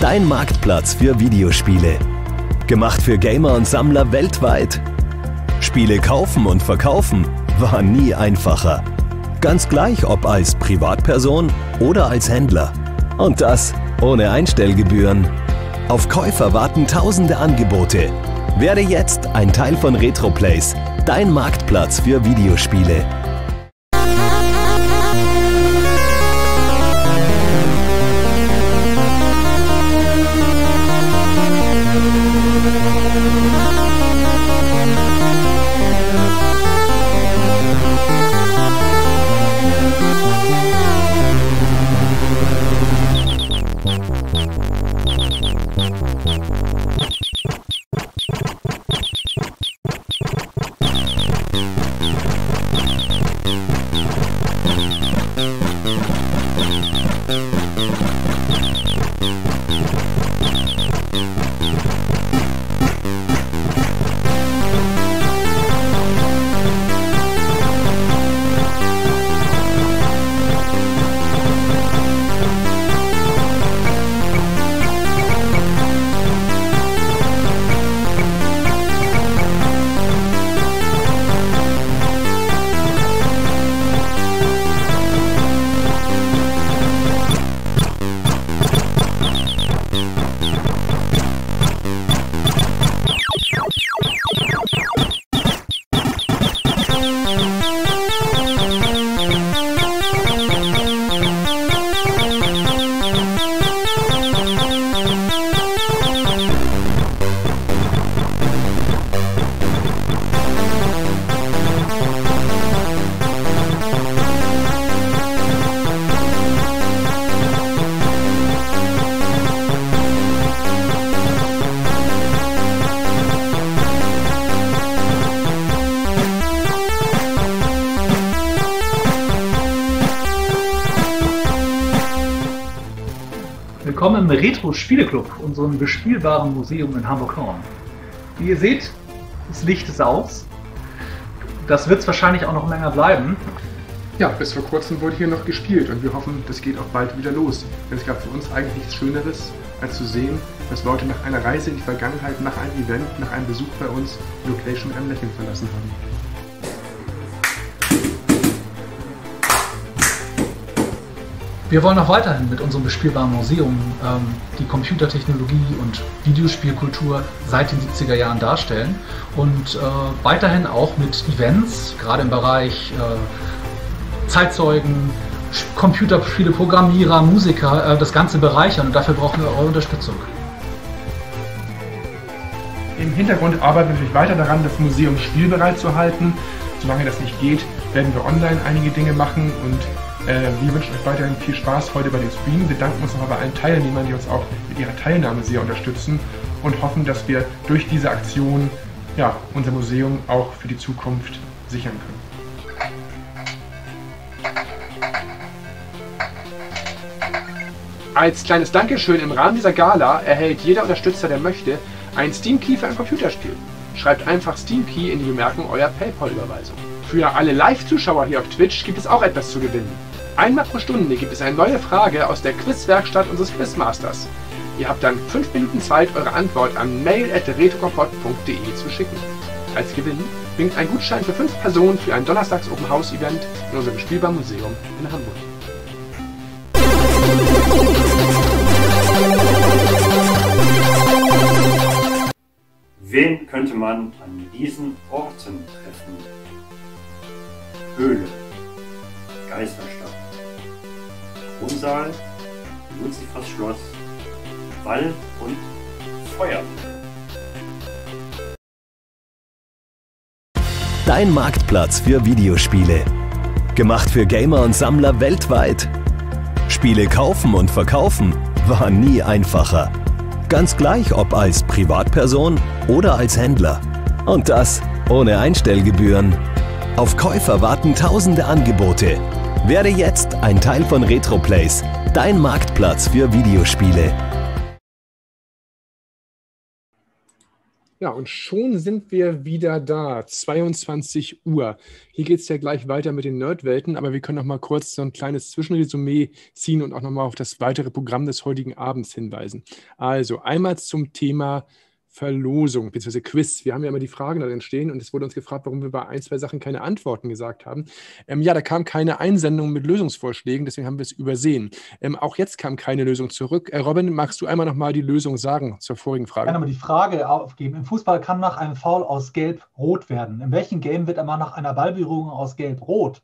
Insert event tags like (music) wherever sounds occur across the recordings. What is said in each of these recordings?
Dein Marktplatz für Videospiele. Gemacht für Gamer und Sammler weltweit. Spiele kaufen und verkaufen war nie einfacher. Ganz gleich, ob als Privatperson oder als Händler. Und das ohne Einstellgebühren. Auf Käufer warten tausende Angebote. Werde jetzt ein Teil von RetroPlays, dein Marktplatz für Videospiele. Willkommen im Retro Spieleclub, unserem bespielbaren Museum in Hamburg-Horn. Wie ihr seht, das Licht ist aus. Das wird es wahrscheinlich auch noch länger bleiben. Ja, bis vor kurzem wurde hier noch gespielt und wir hoffen, das geht auch bald wieder los. Denn es gab für uns eigentlich nichts Schöneres, als zu sehen, dass Leute nach einer Reise in die Vergangenheit, nach einem Event, nach einem Besuch bei uns die Location mit Lächeln verlassen haben. Wir wollen auch weiterhin mit unserem bespielbaren Museum ähm, die Computertechnologie und Videospielkultur seit den 70er Jahren darstellen und äh, weiterhin auch mit Events, gerade im Bereich äh, Zeitzeugen, Computerspiele, Programmierer, Musiker, äh, das Ganze bereichern und dafür brauchen wir eure Unterstützung. Im Hintergrund arbeiten wir natürlich weiter daran, das Museum spielbereit zu halten. Solange das nicht geht, werden wir online einige Dinge machen und wir wünschen euch weiterhin viel Spaß heute bei dem Stream, bedanken uns nochmal bei allen Teilnehmern, die uns auch mit ihrer Teilnahme sehr unterstützen und hoffen, dass wir durch diese Aktion ja, unser Museum auch für die Zukunft sichern können. Als kleines Dankeschön im Rahmen dieser Gala erhält jeder Unterstützer, der möchte, einen Steam Key für ein Computerspiel. Schreibt einfach Steam Key in die Bemerkung eurer PayPal-Überweisung. Für alle Live-Zuschauer hier auf Twitch gibt es auch etwas zu gewinnen. Einmal pro Stunde gibt es eine neue Frage aus der Quizwerkstatt unseres Quizmasters. Ihr habt dann 5 Minuten Zeit, eure Antwort an mail.retrokompott.de zu schicken. Als Gewinn winkt ein Gutschein für 5 Personen für ein Donnerstags-Open-House-Event in unserem Spielbarmuseum in Hamburg. Wen könnte man an diesen Orten treffen? Höhle, Geisterstadt, Thronsaal, Luzifers Schloss, Wald und Feuer. Dein Marktplatz für Videospiele. Gemacht für Gamer und Sammler weltweit. Spiele kaufen und verkaufen war nie einfacher. Ganz gleich, ob als Privatperson oder als Händler. Und das ohne Einstellgebühren. Auf Käufer warten tausende Angebote. Werde jetzt ein Teil von RetroPlays, dein Marktplatz für Videospiele. Ja, und schon sind wir wieder da. 22 Uhr. Hier geht es ja gleich weiter mit den Nerdwelten, aber wir können noch mal kurz so ein kleines Zwischenresümee ziehen und auch noch mal auf das weitere Programm des heutigen Abends hinweisen. Also einmal zum Thema Verlosung bzw. Quiz. Wir haben ja immer die Fragen da drin stehen und es wurde uns gefragt, warum wir bei ein, zwei Sachen keine Antworten gesagt haben. Ähm, ja, da kam keine Einsendung mit Lösungsvorschlägen, deswegen haben wir es übersehen. Ähm, auch jetzt kam keine Lösung zurück. Äh, Robin, magst du einmal nochmal die Lösung sagen zur vorigen Frage? Ich kann aber die Frage aufgeben. Im Fußball kann nach einem Foul aus Gelb rot werden. In welchem Game wird immer nach einer Ballberührung aus Gelb rot?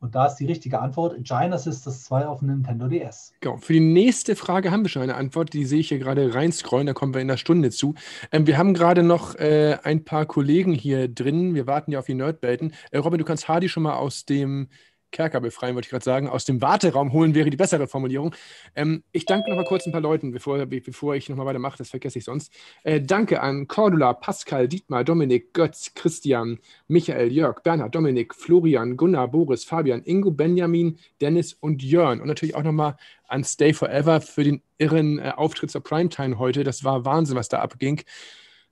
Und da ist die richtige Antwort Giant Assist 2 auf Nintendo DS. Genau. Für die nächste Frage haben wir schon eine Antwort, die sehe ich hier gerade reinscrollen, da kommen wir in einer Stunde zu. Ähm, wir haben gerade noch äh, ein paar Kollegen hier drin. Wir warten ja auf die Nerdbelten. Äh, Robin, du kannst Hardy schon mal aus dem Kerker befreien, wollte ich gerade sagen. Aus dem Warteraum holen wäre die bessere Formulierung. Ähm, ich danke noch mal kurz ein paar Leuten, bevor, bevor ich noch mal weitermache, das vergesse ich sonst. Äh, danke an Cordula, Pascal, Dietmar, Dominik, Götz, Christian, Michael, Jörg, Bernhard, Dominik, Florian, Gunnar, Boris, Fabian, Ingo, Benjamin, Dennis und Jörn. Und natürlich auch noch mal an Stay Forever für den irren äh, Auftritt zur Primetime heute. Das war Wahnsinn, was da abging.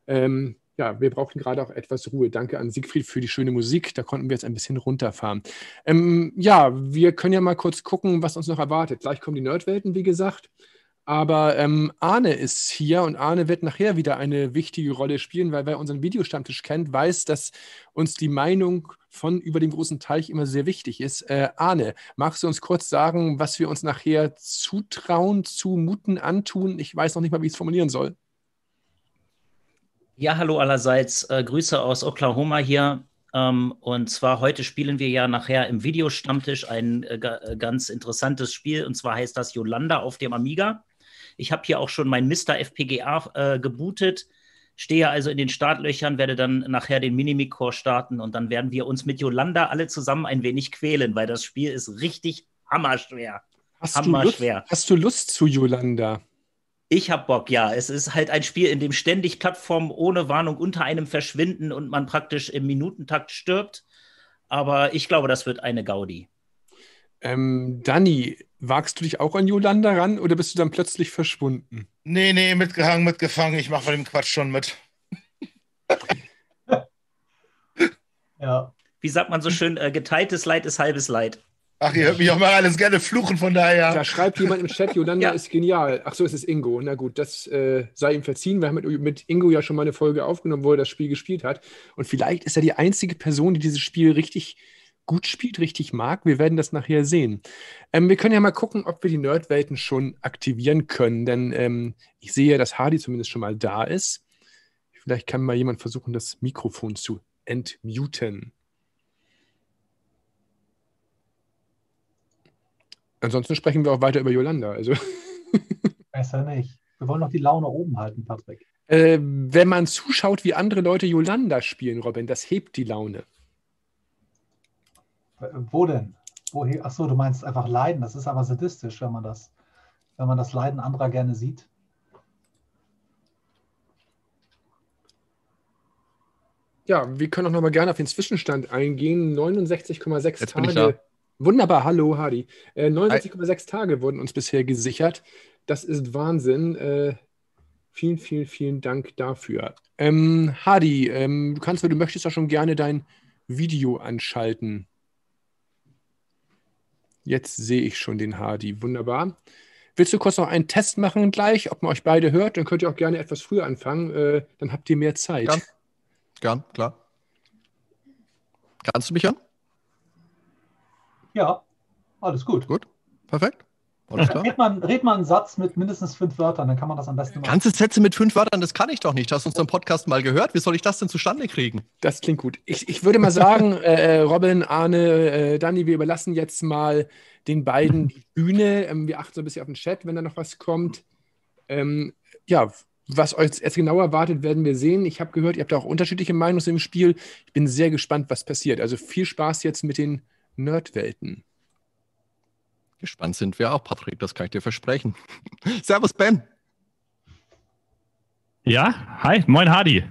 Ähm, ja, wir brauchen gerade auch etwas Ruhe. Danke an Siegfried für die schöne Musik. Da konnten wir jetzt ein bisschen runterfahren. Ähm, ja, wir können ja mal kurz gucken, was uns noch erwartet. Gleich kommen die Nerdwelten, wie gesagt. Aber ähm, Arne ist hier und Arne wird nachher wieder eine wichtige Rolle spielen, weil wer unseren Videostammtisch kennt, weiß, dass uns die Meinung von über dem großen Teich immer sehr wichtig ist. Äh, Arne, magst du uns kurz sagen, was wir uns nachher zutrauen, zumuten, antun? Ich weiß noch nicht mal, wie ich es formulieren soll. Ja, hallo allerseits. Äh, Grüße aus Oklahoma hier. Ähm, und zwar heute spielen wir ja nachher im Videostammtisch ein äh, äh ganz interessantes Spiel. Und zwar heißt das Yolanda auf dem Amiga. Ich habe hier auch schon mein Mr. FPGA äh, gebootet. Stehe also in den Startlöchern, werde dann nachher den Minimic-Core starten und dann werden wir uns mit Yolanda alle zusammen ein wenig quälen, weil das Spiel ist richtig hammerschwer. Hast, hammerschwer. Du Lust, hast du Lust zu Yolanda? Ich hab Bock, ja. Es ist halt ein Spiel, in dem ständig Plattformen ohne Warnung unter einem verschwinden und man praktisch im Minutentakt stirbt. Aber ich glaube, das wird eine Gaudi. Ähm, Danny, wagst du dich auch an Yolanda ran oder bist du dann plötzlich verschwunden? Nee, nee, mitgehangen, mitgefangen. Ich mache bei dem Quatsch schon mit. (laughs) ja. Wie sagt man so schön, äh, geteiltes Leid ist halbes Leid. Ach, ihr hört mich auch mal alles gerne fluchen, von daher. Da schreibt jemand im Chat, Yolanda (laughs) ja. ist genial. Ach so, es ist Ingo. Na gut, das äh, sei ihm verziehen. Wir haben mit, mit, Ingo ja schon mal eine Folge aufgenommen, wo er das Spiel gespielt hat. Und vielleicht ist er die einzige Person, die dieses Spiel richtig gut spielt, richtig mag. Wir werden das nachher sehen. Ähm, wir können ja mal gucken, ob wir die Nerdwelten schon aktivieren können. Denn ähm, ich sehe, dass Hardy zumindest schon mal da ist. Vielleicht kann mal jemand versuchen, das Mikrofon zu entmuten. Ansonsten sprechen wir auch weiter über Yolanda. Also. (laughs) Besser nicht. Wir wollen noch die Laune oben halten, Patrick. Äh, wenn man zuschaut, wie andere Leute Yolanda spielen, Robin, das hebt die Laune. Wo denn? Woher? Achso, du meinst einfach Leiden. Das ist aber sadistisch, wenn man das, wenn man das Leiden anderer gerne sieht. Ja, wir können auch noch mal gerne auf den Zwischenstand eingehen. 69,6 Tage Wunderbar, hallo Hardy. Äh, 69,6 Tage wurden uns bisher gesichert. Das ist Wahnsinn. Äh, vielen, vielen, vielen Dank dafür. Ähm, Hardy, ähm, du kannst, wenn du möchtest, auch schon gerne dein Video anschalten. Jetzt sehe ich schon den Hardy. Wunderbar. Willst du kurz noch einen Test machen gleich, ob man euch beide hört? Dann könnt ihr auch gerne etwas früher anfangen. Äh, dann habt ihr mehr Zeit. Gern, Gern klar. Kannst du mich hören? Ja, alles gut. Gut, perfekt. Alles klar. Red man, red man einen Satz mit mindestens fünf Wörtern, dann kann man das am besten machen. Ganze Sätze mit fünf Wörtern, das kann ich doch nicht. Hast du unseren Podcast mal gehört? Wie soll ich das denn zustande kriegen? Das klingt gut. Ich, ich würde mal sagen, (laughs) äh, äh, Robin, Arne, äh, Dani, wir überlassen jetzt mal den beiden die Bühne. Ähm, wir achten so ein bisschen auf den Chat, wenn da noch was kommt. Ähm, ja, was euch jetzt genau erwartet, werden wir sehen. Ich habe gehört, ihr habt auch unterschiedliche Meinungen im Spiel. Ich bin sehr gespannt, was passiert. Also viel Spaß jetzt mit den Nerdwelten. Gespannt sind wir auch, Patrick, das kann ich dir versprechen. (laughs) Servus, Ben. Ja, hi, moin Hardy.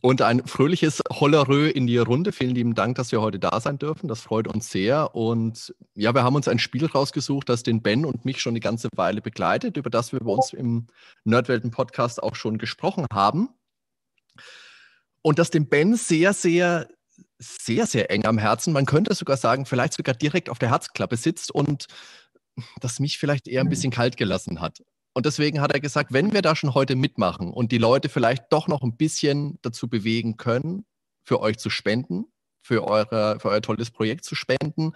Und ein fröhliches Hollerö in die Runde. Vielen lieben Dank, dass wir heute da sein dürfen. Das freut uns sehr. Und ja, wir haben uns ein Spiel rausgesucht, das den Ben und mich schon eine ganze Weile begleitet, über das wir bei uns im Nerdwelten-Podcast auch schon gesprochen haben. und das dem Ben sehr, sehr, sehr, sehr eng am Herzen, man könnte sogar sagen, vielleicht sogar direkt auf der Herzklappe sitzt und das mich vielleicht eher ein bisschen kalt gelassen hat. Und deswegen hat er gesagt, wenn wir da schon heute mitmachen und die Leute vielleicht doch noch ein bisschen dazu bewegen können, für euch zu spenden, für, eure, für euer tolles Projekt zu spenden,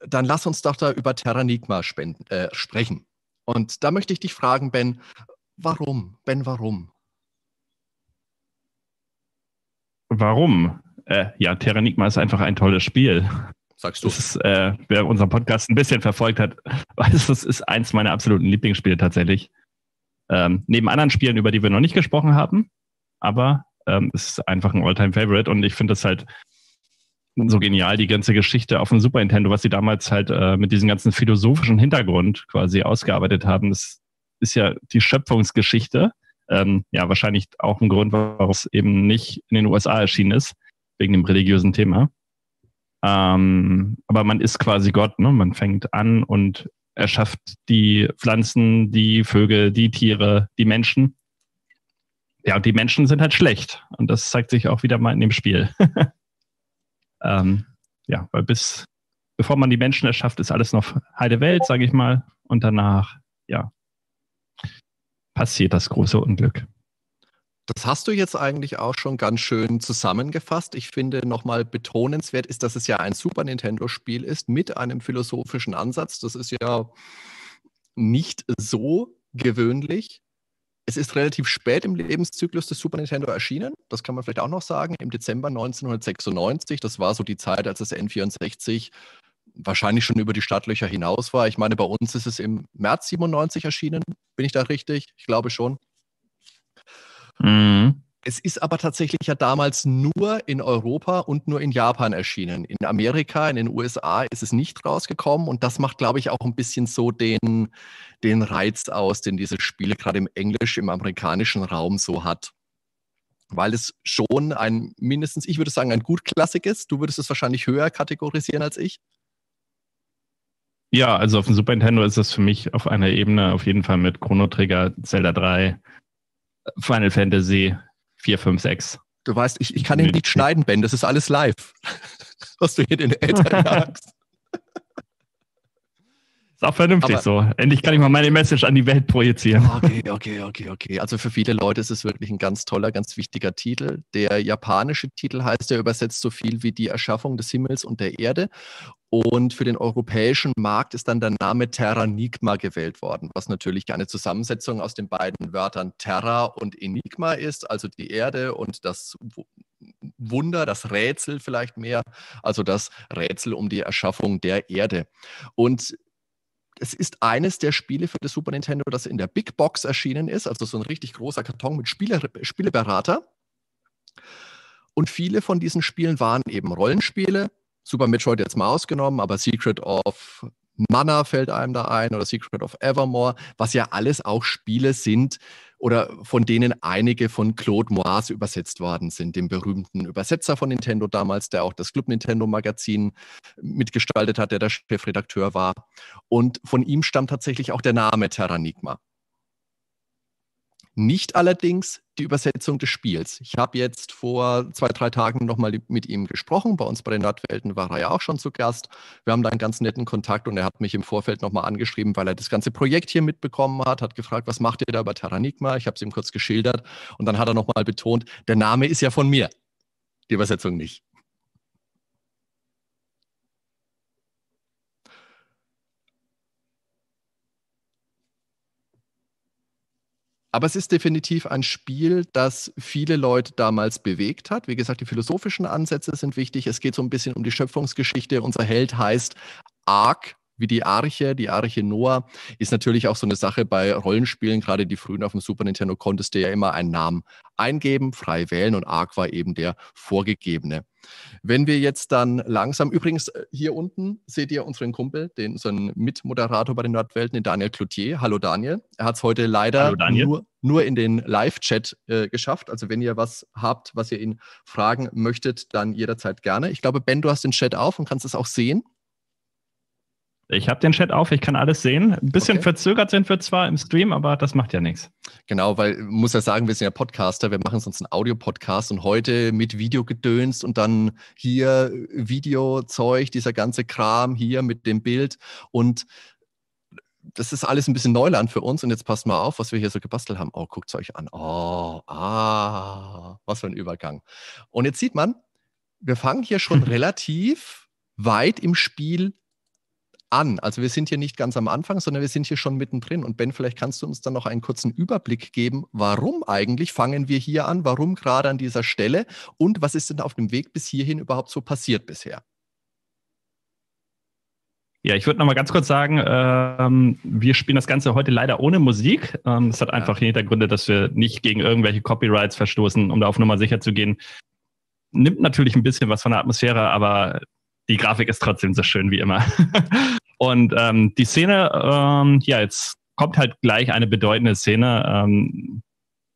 dann lass uns doch da über Terranigma spenden, äh, sprechen. Und da möchte ich dich fragen, Ben, warum? Ben, warum? Warum? Äh, ja, Terranigma ist einfach ein tolles Spiel. Sagst du? Ist, äh, wer unseren Podcast ein bisschen verfolgt hat, (laughs) weiß, das ist eins meiner absoluten Lieblingsspiele tatsächlich. Ähm, neben anderen Spielen, über die wir noch nicht gesprochen haben, aber ähm, es ist einfach ein All-Time-Favorite und ich finde das halt so genial, die ganze Geschichte auf dem Super Nintendo, was sie damals halt äh, mit diesem ganzen philosophischen Hintergrund quasi ausgearbeitet haben. Das ist ja die Schöpfungsgeschichte. Ähm, ja, wahrscheinlich auch ein Grund, warum es eben nicht in den USA erschienen ist, wegen dem religiösen Thema. Ähm, aber man ist quasi Gott, ne? Man fängt an und erschafft die Pflanzen, die Vögel, die Tiere, die Menschen. Ja, und die Menschen sind halt schlecht. Und das zeigt sich auch wieder mal in dem Spiel. (laughs) ähm, ja, weil bis, bevor man die Menschen erschafft, ist alles noch heile Welt, sage ich mal. Und danach, ja, passiert das große Unglück. Das hast du jetzt eigentlich auch schon ganz schön zusammengefasst. Ich finde nochmal betonenswert ist, dass es ja ein Super Nintendo-Spiel ist mit einem philosophischen Ansatz. Das ist ja nicht so gewöhnlich. Es ist relativ spät im Lebenszyklus des Super Nintendo erschienen. Das kann man vielleicht auch noch sagen. Im Dezember 1996. Das war so die Zeit, als das N64 wahrscheinlich schon über die Stadtlöcher hinaus war. Ich meine, bei uns ist es im März 97 erschienen. Bin ich da richtig? Ich glaube schon. Mhm. Es ist aber tatsächlich ja damals nur in Europa und nur in Japan erschienen. In Amerika, in den USA ist es nicht rausgekommen und das macht, glaube ich, auch ein bisschen so den, den Reiz aus, den dieses Spiel gerade im Englisch, im amerikanischen Raum so hat. Weil es schon ein mindestens, ich würde sagen, ein Gutklassik ist. Du würdest es wahrscheinlich höher kategorisieren als ich. Ja, also auf dem Super Nintendo ist es für mich auf einer Ebene auf jeden Fall mit Chrono Trigger, Zelda 3, Final Fantasy 4, 5, 6. Du weißt, ich, ich kann ihn nicht schneiden, Ben. Das ist alles live, (laughs) was du hier den Eltern (laughs) sagst. Ist auch vernünftig Aber, so. Endlich kann ich mal meine Message an die Welt projizieren. (laughs) Okay, okay, okay, okay. Also für viele Leute ist es wirklich ein ganz toller, ganz wichtiger Titel. Der japanische Titel heißt ja übersetzt so viel wie die Erschaffung des Himmels und der Erde. Und für den europäischen Markt ist dann der Name Terranigma gewählt worden, was natürlich eine Zusammensetzung aus den beiden Wörtern Terra und Enigma ist, also die Erde und das Wunder, das Rätsel vielleicht mehr, also das Rätsel um die Erschaffung der Erde. Und es ist eines der Spiele für das Super Nintendo, das in der Big Box erschienen ist, also so ein richtig großer Karton mit Spiele, Spieleberater. Und viele von diesen Spielen waren eben Rollenspiele. Super Metroid jetzt mal ausgenommen, aber Secret of Mana fällt einem da ein oder Secret of Evermore, was ja alles auch Spiele sind oder von denen einige von Claude Moise übersetzt worden sind, dem berühmten Übersetzer von Nintendo damals, der auch das Club Nintendo Magazin mitgestaltet hat, der der Chefredakteur war. Und von ihm stammt tatsächlich auch der Name Terranigma. Nicht allerdings die Übersetzung des Spiels. Ich habe jetzt vor zwei, drei Tagen nochmal mit ihm gesprochen. Bei uns bei den Nordwelten war er ja auch schon zu Gast. Wir haben da einen ganz netten Kontakt und er hat mich im Vorfeld nochmal angeschrieben, weil er das ganze Projekt hier mitbekommen hat, hat gefragt, was macht ihr da bei Terranigma? Ich habe es ihm kurz geschildert und dann hat er nochmal betont, der Name ist ja von mir. Die Übersetzung nicht. Aber es ist definitiv ein Spiel, das viele Leute damals bewegt hat. Wie gesagt, die philosophischen Ansätze sind wichtig. Es geht so ein bisschen um die Schöpfungsgeschichte. Unser Held heißt Ark wie die Arche, die Arche Noah, ist natürlich auch so eine Sache bei Rollenspielen, gerade die frühen auf dem Super Nintendo, konntest du ja immer einen Namen eingeben, frei wählen und Ark war eben der vorgegebene. Wenn wir jetzt dann langsam, übrigens äh, hier unten seht ihr unseren Kumpel, den unseren Mitmoderator bei den Nordwelten, den Daniel Cloutier. Hallo Daniel. Er hat es heute leider nur, nur in den Live-Chat äh, geschafft. Also wenn ihr was habt, was ihr ihn fragen möchtet, dann jederzeit gerne. Ich glaube, Ben, du hast den Chat auf und kannst es auch sehen. Ich habe den Chat auf, ich kann alles sehen. Ein bisschen okay. verzögert sind wir zwar im Stream, aber das macht ja nichts. Genau, weil muss ja sagen, wir sind ja Podcaster, wir machen sonst einen Audio-Podcast und heute mit Video gedönst und dann hier Videozeug, dieser ganze Kram hier mit dem Bild und das ist alles ein bisschen Neuland für uns und jetzt passt mal auf, was wir hier so gebastelt haben. Oh, guckt es euch an. Oh, ah, was für ein Übergang. Und jetzt sieht man, wir fangen hier schon (laughs) relativ weit im Spiel an. Also wir sind hier nicht ganz am Anfang, sondern wir sind hier schon mittendrin. Und Ben, vielleicht kannst du uns dann noch einen kurzen Überblick geben, warum eigentlich fangen wir hier an, warum gerade an dieser Stelle und was ist denn auf dem Weg bis hierhin überhaupt so passiert bisher? Ja, ich würde noch mal ganz kurz sagen, ähm, wir spielen das Ganze heute leider ohne Musik. Ähm, das hat einfach ja. Hintergründe, dass wir nicht gegen irgendwelche Copyrights verstoßen, um da auf Nummer sicher zu gehen. Nimmt natürlich ein bisschen was von der Atmosphäre, aber die Grafik ist trotzdem so schön wie immer. (laughs) Und ähm, die Szene, ähm, ja, jetzt kommt halt gleich eine bedeutende Szene. Ähm,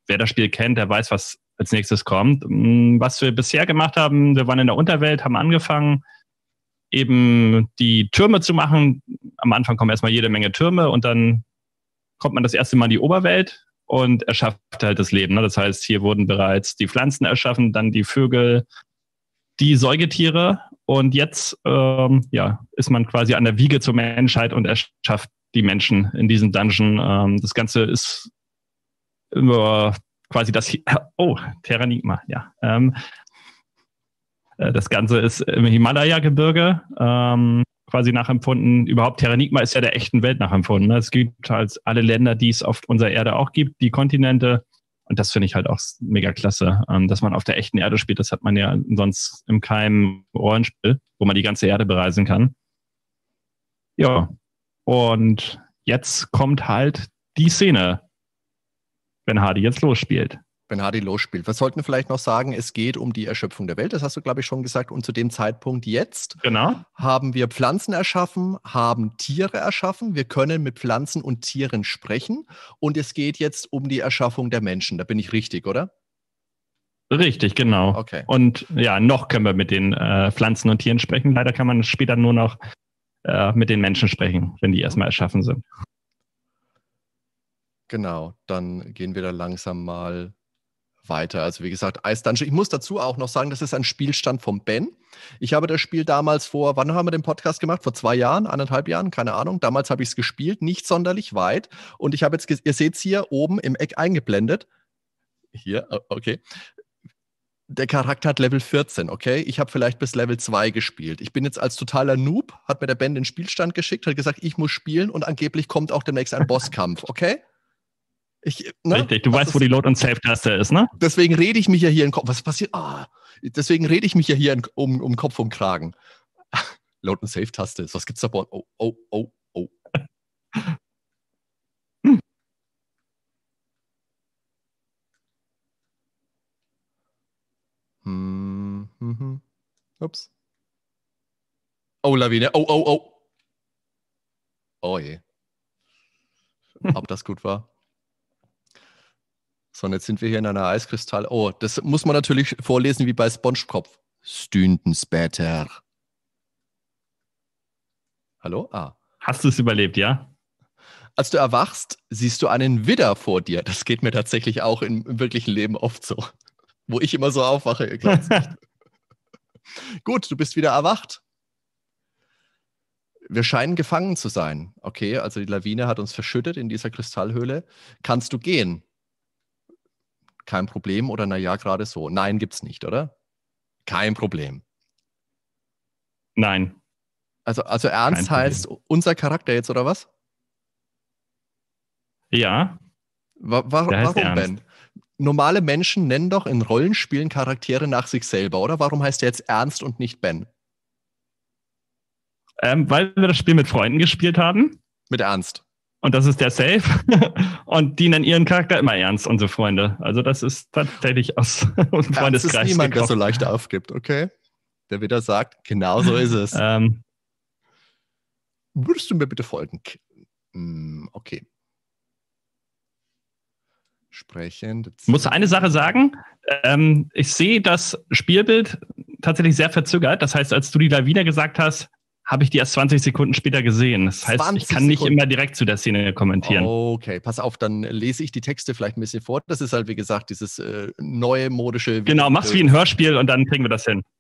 wer das Spiel kennt, der weiß, was als nächstes kommt. Mm, was wir bisher gemacht haben, wir waren in der Unterwelt, haben angefangen, eben die Türme zu machen. Am Anfang kommen erstmal jede Menge Türme und dann kommt man das erste Mal in die Oberwelt und erschafft halt das Leben. Ne? Das heißt, hier wurden bereits die Pflanzen erschaffen, dann die Vögel, die Säugetiere und jetzt ähm, ja, ist man quasi an der Wiege zur Menschheit und erschafft die Menschen in diesem Dungeon. Ähm, das Ganze ist über quasi das, (laughs) oh, Terranigma, ja. Ähm, äh, das Ganze ist im Himalaya-Gebirge ähm, quasi nachempfunden. Überhaupt Terranigma ist ja der echten Welt nachempfunden. Ne? Es gibt halt alle Länder, die es auf unserer Erde auch gibt, die Kontinente. Und das finde ich halt auch mega klasse, ähm, dass man auf der echten Erde spielt. Das hat man ja sonst im keinem Rollenspiel, wo man die ganze Erde bereisen kann. Ja. Und jetzt kommt halt die Szene, wenn Hardy jetzt losspielt. Wenn Hardy losspielt. Was sollten wir vielleicht noch sagen? Es geht um die Erschöpfung der Welt, das hast du, glaube ich, schon gesagt. Und zu dem Zeitpunkt jetzt genau. haben wir Pflanzen erschaffen, haben Tiere erschaffen. Wir können mit Pflanzen und Tieren sprechen. Und es geht jetzt um die Erschaffung der Menschen. Da bin ich richtig, oder? Richtig, genau. Okay. Und ja, noch können wir mit den äh, Pflanzen und Tieren sprechen. Leider kann man später nur noch äh, mit den Menschen sprechen, wenn die erstmal erschaffen sind. Genau, dann gehen wir da langsam mal weiter. Also wie gesagt, Ice Dungeon. Ich muss dazu auch noch sagen, das ist ein Spielstand vom Ben. Ich habe das Spiel damals vor, wann haben wir den Podcast gemacht? Vor zwei Jahren, anderthalb Jahren, keine Ahnung. Damals habe ich es gespielt, nicht sonderlich weit. Und ich habe jetzt, ihr seht es hier oben im Eck eingeblendet. Hier, okay. Der Charakter hat Level 14, okay? Ich habe vielleicht bis Level 2 gespielt. Ich bin jetzt als totaler Noob, hat mir der Ben den Spielstand geschickt, hat gesagt, ich muss spielen und angeblich kommt auch demnächst ein Bosskampf, okay? Ich, ne? Richtig, du weißt, wo die Load- und Save-Taste ist, ne? Deswegen rede ich mich ja hier in Kopf. Was passiert? Ah, deswegen rede ich mich ja hier in, um, um Kopf und Kragen. (laughs) Load- und Save-Taste. Was gibt's da? Oh, oh, oh, oh. hm. Hm, hm, hm. Ups. Oh, Lawine. Oh, oh, oh. Oh je. Ob das gut war. So, und jetzt sind wir hier in einer Eiskristall. Oh, das muss man natürlich vorlesen wie bei SpongeBob. Stunden später. Hallo? Ah. Hast du es überlebt, ja? Als du erwachst, siehst du einen Widder vor dir. Das geht mir tatsächlich auch im, im wirklichen Leben oft so. Wo ich immer so aufwache. (laughs) Gut, du bist wieder erwacht. Wir scheinen gefangen zu sein. Okay, also die Lawine hat uns verschüttet in dieser Kristallhöhle. Kannst du gehen? Kein Problem oder naja, gerade so. Nein, gibt's nicht, oder? Kein Problem. Nein. Also, also Ernst heißt unser Charakter jetzt, oder was? Ja. Wa wa warum, Ben? Normale Menschen nennen doch in Rollenspielen Charaktere nach sich selber, oder? Warum heißt er jetzt Ernst und nicht Ben? Ähm, weil wir das Spiel mit Freunden gespielt haben. Mit Ernst. Und das ist der Safe. (laughs) und die nennen ihren Charakter immer ernst, unsere Freunde. Also das ist tatsächlich aus (laughs) unserem Freundeskreis. Das ist niemand, gekocht. der so leicht aufgibt, okay? Der wieder sagt, genau so ist es. ähm, Würdest du mir bitte folgen? Hm, okay. Sprechen. Ich muss eine Sache sagen. Ähm, ich sehe das Spielbild tatsächlich sehr verzögert. Das heißt, als du die Lawine gesagt hast, habe ich die erst 20 Sekunden später gesehen. Das heißt, ich kann nicht Sekunden. immer direkt zu der Szene kommentieren. Okay, pass auf, dann lese ich die Texte vielleicht ein bisschen vor. Das ist halt, wie gesagt, dieses äh, neue modische. Genau, mach's wie ein Hörspiel und dann kriegen wir das hin. (laughs)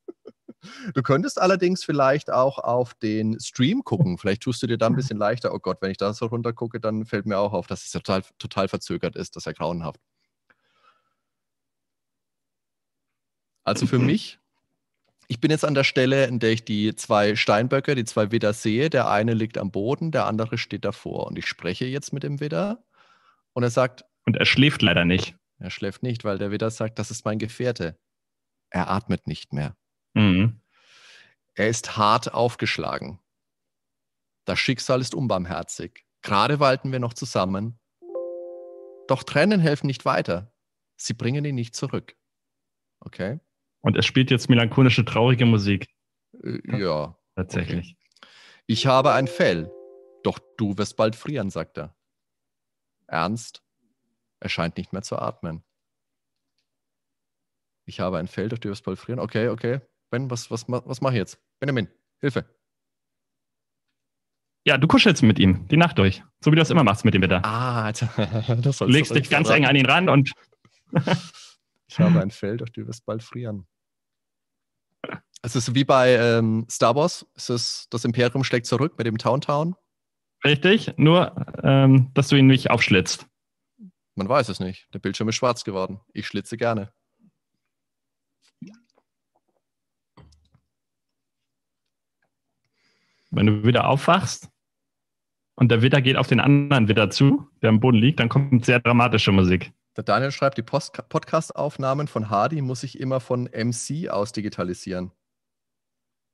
Du könntest allerdings vielleicht auch auf den Stream gucken. Vielleicht tust du dir da ein bisschen leichter. Oh Gott, wenn ich da so runter gucke, dann fällt mir auch auf, dass es total, total verzögert ist. Das ist ja grauenhaft. Also für (clears throat) mich, ich bin jetzt an der Stelle, in der ich die zwei Steinböcke, die zwei Widder sehe. Der eine liegt am Boden, der andere steht davor. Und ich spreche jetzt mit dem Widder und er sagt, Und er schläft leider nicht. er schläft nicht, weil der Widder sagt, das ist mein Gefährte. Er atmet nicht mehr. Mhm. Er ist hart aufgeschlagen. Das Schicksal ist unbarmherzig. Gerade walten wir noch zusammen. Doch Tränen helfen nicht weiter. Sie bringen ihn nicht zurück. Okay? Und er spielt jetzt melancholische, traurige Musik. Äh, ja. Tatsächlich. Ich habe ein Fell. Doch du wirst bald frieren, sagt er. Ernst? Er scheint nicht mehr zu atmen. Ich habe ein Fell, doch du wirst bald frieren. Okay, okay. Ben, was, was, was mache ich jetzt? Benjamin, Hilfe. Ja, du kuschelst mit ihm die Nacht durch. So wie du das immer machst mit dem Wetter. Ah, (laughs) das Du sollst legst dich ganz eng an ihn ran und (laughs) Ich habe ein Fell, doch du wirst bald frieren. Es ist wie bei ähm, Star Wars. Es ist, das Imperium schlägt zurück mit dem Town Town. richtig, nur, ähm, dass du ihn nicht aufschlitzt. Man weiß es nicht. Der Bildschirm ist schwarz geworden. Ich schlitze gerne. Wenn du wieder aufwachst und der Witter geht auf den anderen Witter zu, der am Boden liegt, dann kommt sehr dramatische Musik. Der Daniel schreibt, die Podcast-Aufnahmen von Hardy muss ich immer von MC aus digitalisieren.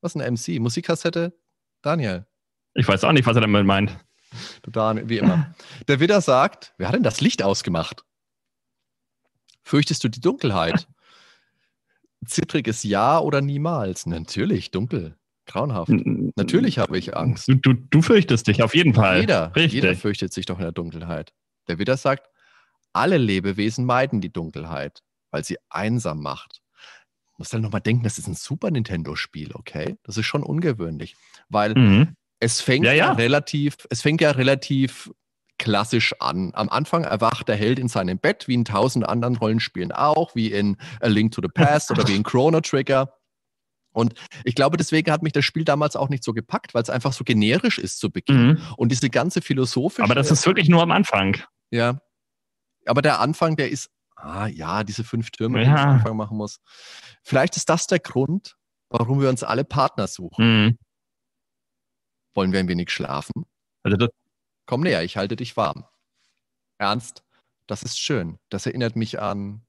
Was ist ein MC? Musikkassette? Daniel. Ich weiß auch nicht, was er damit meint. Daniel, wie immer. Der Widder sagt, wer hat denn das Licht ausgemacht? Fürchtest du die Dunkelheit? Zittriges Ja oder niemals? Natürlich, dunkel, grauenhaft. Natürlich habe ich Angst. Du, du, du fürchtest dich auf jeden Fall. Jeder, Richtig. jeder fürchtet sich doch in der Dunkelheit. Der Widder sagt, alle Lebewesen meiden die Dunkelheit, weil sie einsam macht. Muss dann nochmal denken, das ist ein Super Nintendo-Spiel, okay? Das ist schon ungewöhnlich, weil Mhm. es fängt Ja, ja, ja. relativ, es fängt ja relativ klassisch an. Am Anfang erwacht der Held in seinem Bett, wie in tausend anderen Rollenspielen auch, wie in A Link to the Past oder wie in (laughs) Chrono Trigger. Und ich glaube, deswegen hat mich das Spiel damals auch nicht so gepackt, weil es einfach so generisch ist zu Beginn. Mhm. Und diese ganze philosophische. Aber das ist wirklich nur am Anfang. Ja. Aber der Anfang, der ist, ah ja, diese fünf Türme, die Ja. man am Anfang machen muss. Vielleicht ist das der Grund, warum wir uns alle Partner suchen. Mhm. Wollen wir ein wenig schlafen? Also Komm näher, ich halte dich warm. Ernst, das ist schön. Das erinnert mich an.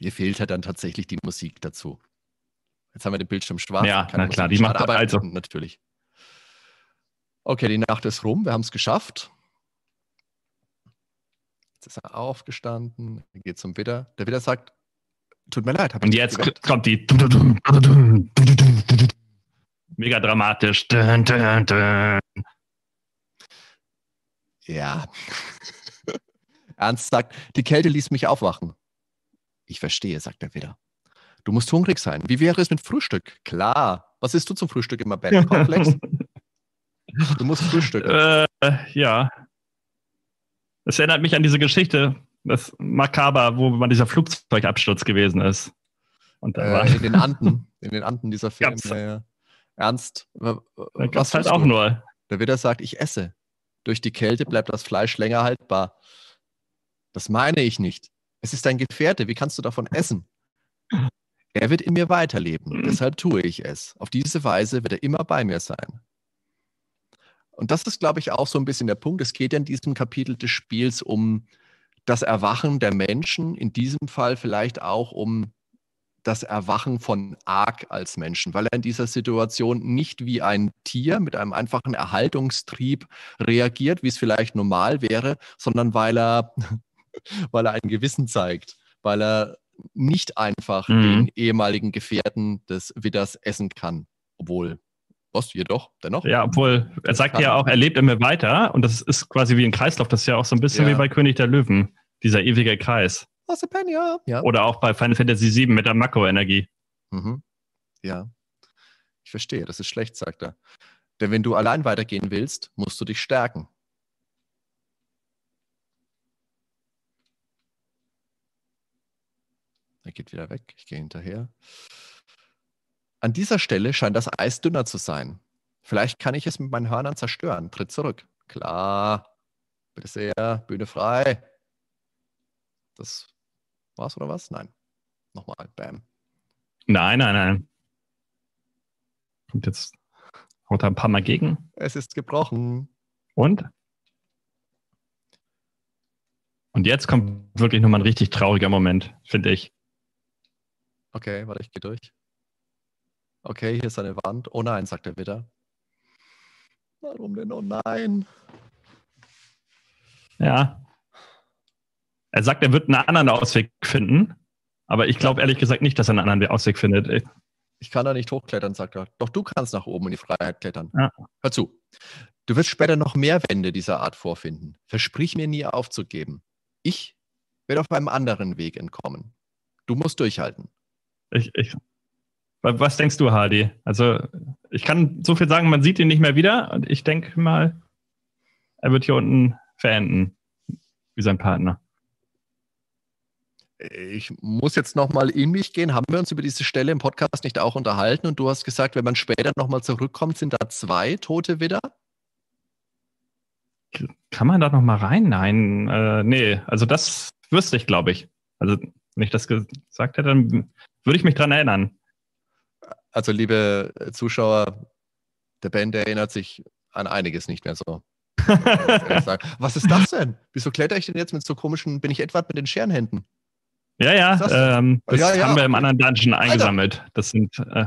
Dir fehlt halt dann tatsächlich die Musik dazu. Jetzt haben wir den Bildschirm schwarz. Ja, na klar, Musik. die macht- aber also- natürlich. Okay, die Nacht ist rum, wir haben es geschafft. Jetzt ist er aufgestanden, er geht zum Widder. Der Widder sagt, tut mir leid. hab ich und jetzt geweckt?" kommt die mega dramatisch. Dun, dun, dun. Ja. Ernst sagt, die Kälte ließ mich aufwachen. Ich verstehe, sagt er wieder. Du musst hungrig sein. Wie wäre es mit Frühstück? Klar. Was isst du zum Frühstück immer, Ben? Cornflakes? Du musst frühstücken. Äh, ja. Es erinnert mich an diese Geschichte, das Makaber, wo mal dieser Flugzeugabsturz gewesen ist. Und da war, Äh, in den Anden. In den Anden dieser (laughs) Film. Ja, ja. Ernst, wa- da halt auch du? nur. Der Widder sagt, ich esse. Durch die Kälte bleibt das Fleisch länger haltbar. Das meine ich nicht. Es ist ein Gefährte. Wie kannst du davon essen? Er wird in mir weiterleben. Deshalb tue ich es. Auf diese Weise wird er immer bei mir sein. Und das ist, glaube ich, auch so ein bisschen der Punkt. Es geht ja in diesem Kapitel des Spiels um das Erwachen der Menschen, in diesem Fall vielleicht auch um das Erwachen von Ark als Menschen, weil er in dieser Situation nicht wie ein Tier mit einem einfachen Erhaltungstrieb reagiert, wie es vielleicht normal wäre, sondern weil er, (laughs) weil er ein Gewissen zeigt, weil er nicht einfach Mhm. den ehemaligen Gefährten des Widders essen kann. Obwohl, was, jedoch, dennoch? Ja, obwohl, er Das sagt ja auch, er lebt immer weiter und das ist quasi wie ein Kreislauf. Das ist ja auch so ein bisschen Ja. wie bei König der Löwen, dieser ewige Kreis. Ossipenia. Ja. Oder auch bei Final Fantasy VII mit der Makroenergie. Mhm. Ja. Ich verstehe, das ist schlecht, sagt er. Denn wenn du allein weitergehen willst, musst du dich stärken. Er geht wieder weg. Ich gehe hinterher. An dieser Stelle scheint das Eis dünner zu sein. Vielleicht kann ich es mit meinen Hörnern zerstören. Tritt zurück. Klar. Bitte sehr. Bühne frei. Das war's oder was? Nein. Nochmal. Bam. Nein, nein, nein. Und jetzt haut er ein paar Mal gegen. Es ist gebrochen. Und? Und jetzt kommt wirklich nochmal ein richtig trauriger Moment, finde ich. Okay, warte, ich gehe durch. Okay, hier ist eine Wand. Oh nein, sagt er wieder. Warum denn? Oh nein. Ja. Er sagt, er wird einen anderen Ausweg finden. Aber ich glaube ehrlich gesagt nicht, dass er einen anderen Ausweg findet. Ich- Ich kann da nicht hochklettern, sagt er. Doch du kannst nach oben in die Freiheit klettern. Ja. Hör zu. Du wirst später noch mehr Wände dieser Art vorfinden. Versprich mir nie aufzugeben. Ich werde auf einem anderen Weg entkommen. Du musst durchhalten. Ich, ich, was denkst du, Hardy? Also, ich kann so viel sagen, man sieht ihn nicht mehr wieder. Und ich denke mal, er wird hier unten verenden, wie sein Partner. Ich muss jetzt nochmal in mich gehen. Haben wir uns über diese Stelle im Podcast nicht auch unterhalten? Und du hast gesagt, wenn man später nochmal zurückkommt, sind da zwei Tote wieder? Kann man da noch mal rein? Nein, äh, nee. Also das wüsste ich, glaube ich. Also wenn ich das gesagt hätte, dann würde ich mich dran erinnern. Also, liebe Zuschauer, der Band erinnert sich an einiges nicht mehr so. (laughs) Was ist das denn? Wieso kletter ich denn jetzt mit so komischen, bin ich etwa mit den Scherenhänden? Ja, ja, das ähm, das Ja, ja. haben wir im anderen Dungeon eingesammelt. Das sind äh,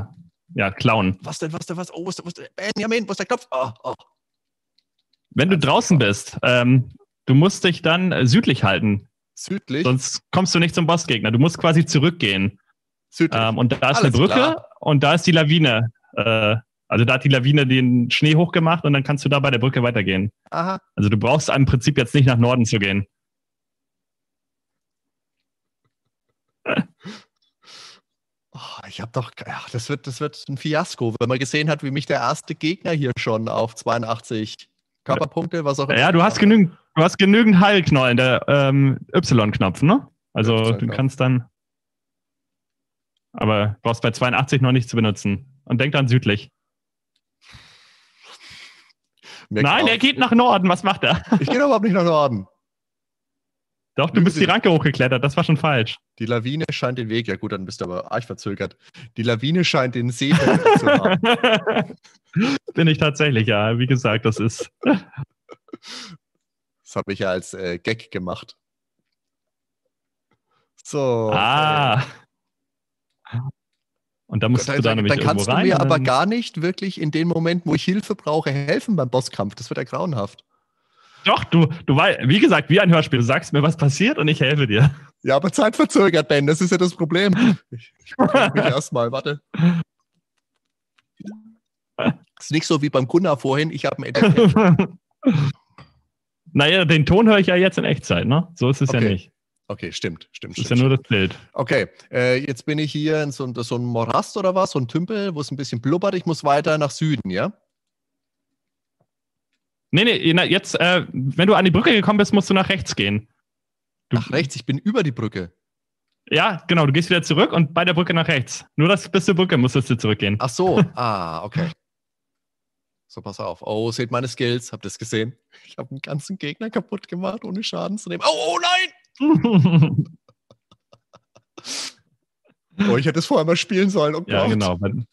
ja Clown. Was denn, was denn, was? Oh, wo ist der, wo ist der, Benjamin, wo ist der Knopf? Oh, oh. Wenn du draußen bist, ähm, du musst dich dann äh, südlich halten, Südlich? sonst kommst du nicht zum Bossgegner. Du musst quasi zurückgehen. Südlich. Ähm, und da ist Alles eine Brücke klar. Und da ist die Lawine. Äh, also da hat die Lawine den Schnee hochgemacht und dann kannst du da bei der Brücke weitergehen. Aha. Also du brauchst im Prinzip jetzt nicht nach Norden zu gehen. (laughs) Oh, ich habe doch, ja, das wird, das wird ein Fiasko, wenn man gesehen hat, wie mich der erste Gegner hier schon auf 82 Körperpunkte, was auch immer. Ja, du hast genügend, du hast genügend Heilknollen, der ähm, Y-Knopf, ne? Also du kannst dann. Aber brauchst bei 82 noch nicht zu benutzen. Und denk dann südlich. Mir Nein, er geht nach Norden. Was macht er? Ich gehe überhaupt nicht nach Norden. Doch, du bist die Ranke hochgeklettert. Das war schon falsch. Die Lawine scheint den Weg, ja gut, dann bist du aber arg verzögert. Die Lawine scheint den See zu haben. (laughs) Bin ich tatsächlich, ja. Wie gesagt, das ist. Das habe ich ja als äh, Gag gemacht. So. Ah. Und da musst dann, du da nämlich dann kannst rein. du mir aber gar nicht wirklich in dem Moment, wo ich Hilfe brauche, helfen beim Bosskampf. Das wird ja grauenhaft. Doch, du, du weißt, wie gesagt, wie ein Hörspiel. Du sagst mir, was passiert und ich helfe dir. Ja, aber zeitverzögert, Ben, das ist ja das Problem. Ich, ich mich (laughs) erstmal, warte. Ist nicht so wie beim Gunnar vorhin, ich habe ein Etikett. (laughs) naja, den Ton höre ich ja jetzt in Echtzeit, ne? So ist es ja Okay. nicht. Okay, stimmt, stimmt, Das ist stimmt. ja nur das Bild. Okay, äh, jetzt bin ich hier in so, ein- so einem Morast oder was, so ein Tümpel, wo es ein bisschen blubbert. Ich muss weiter nach Süden, ja? Nee, nee, na, jetzt, äh, wenn du an die Brücke gekommen bist, musst du nach rechts gehen. Du, Nach rechts, ich bin über die Brücke. Ja, genau, du gehst wieder zurück und bei der Brücke nach rechts. Nur das bis zur Brücke musstest du zurückgehen. Ach so, (laughs) ah, okay. So, pass auf. Oh, seht meine Skills. Habt ihr das gesehen? Ich habe einen ganzen Gegner kaputt gemacht, ohne Schaden zu nehmen. Oh, oh nein! Oh, ich hätte es vorher mal spielen sollen. Oh ja, genau. (laughs) dann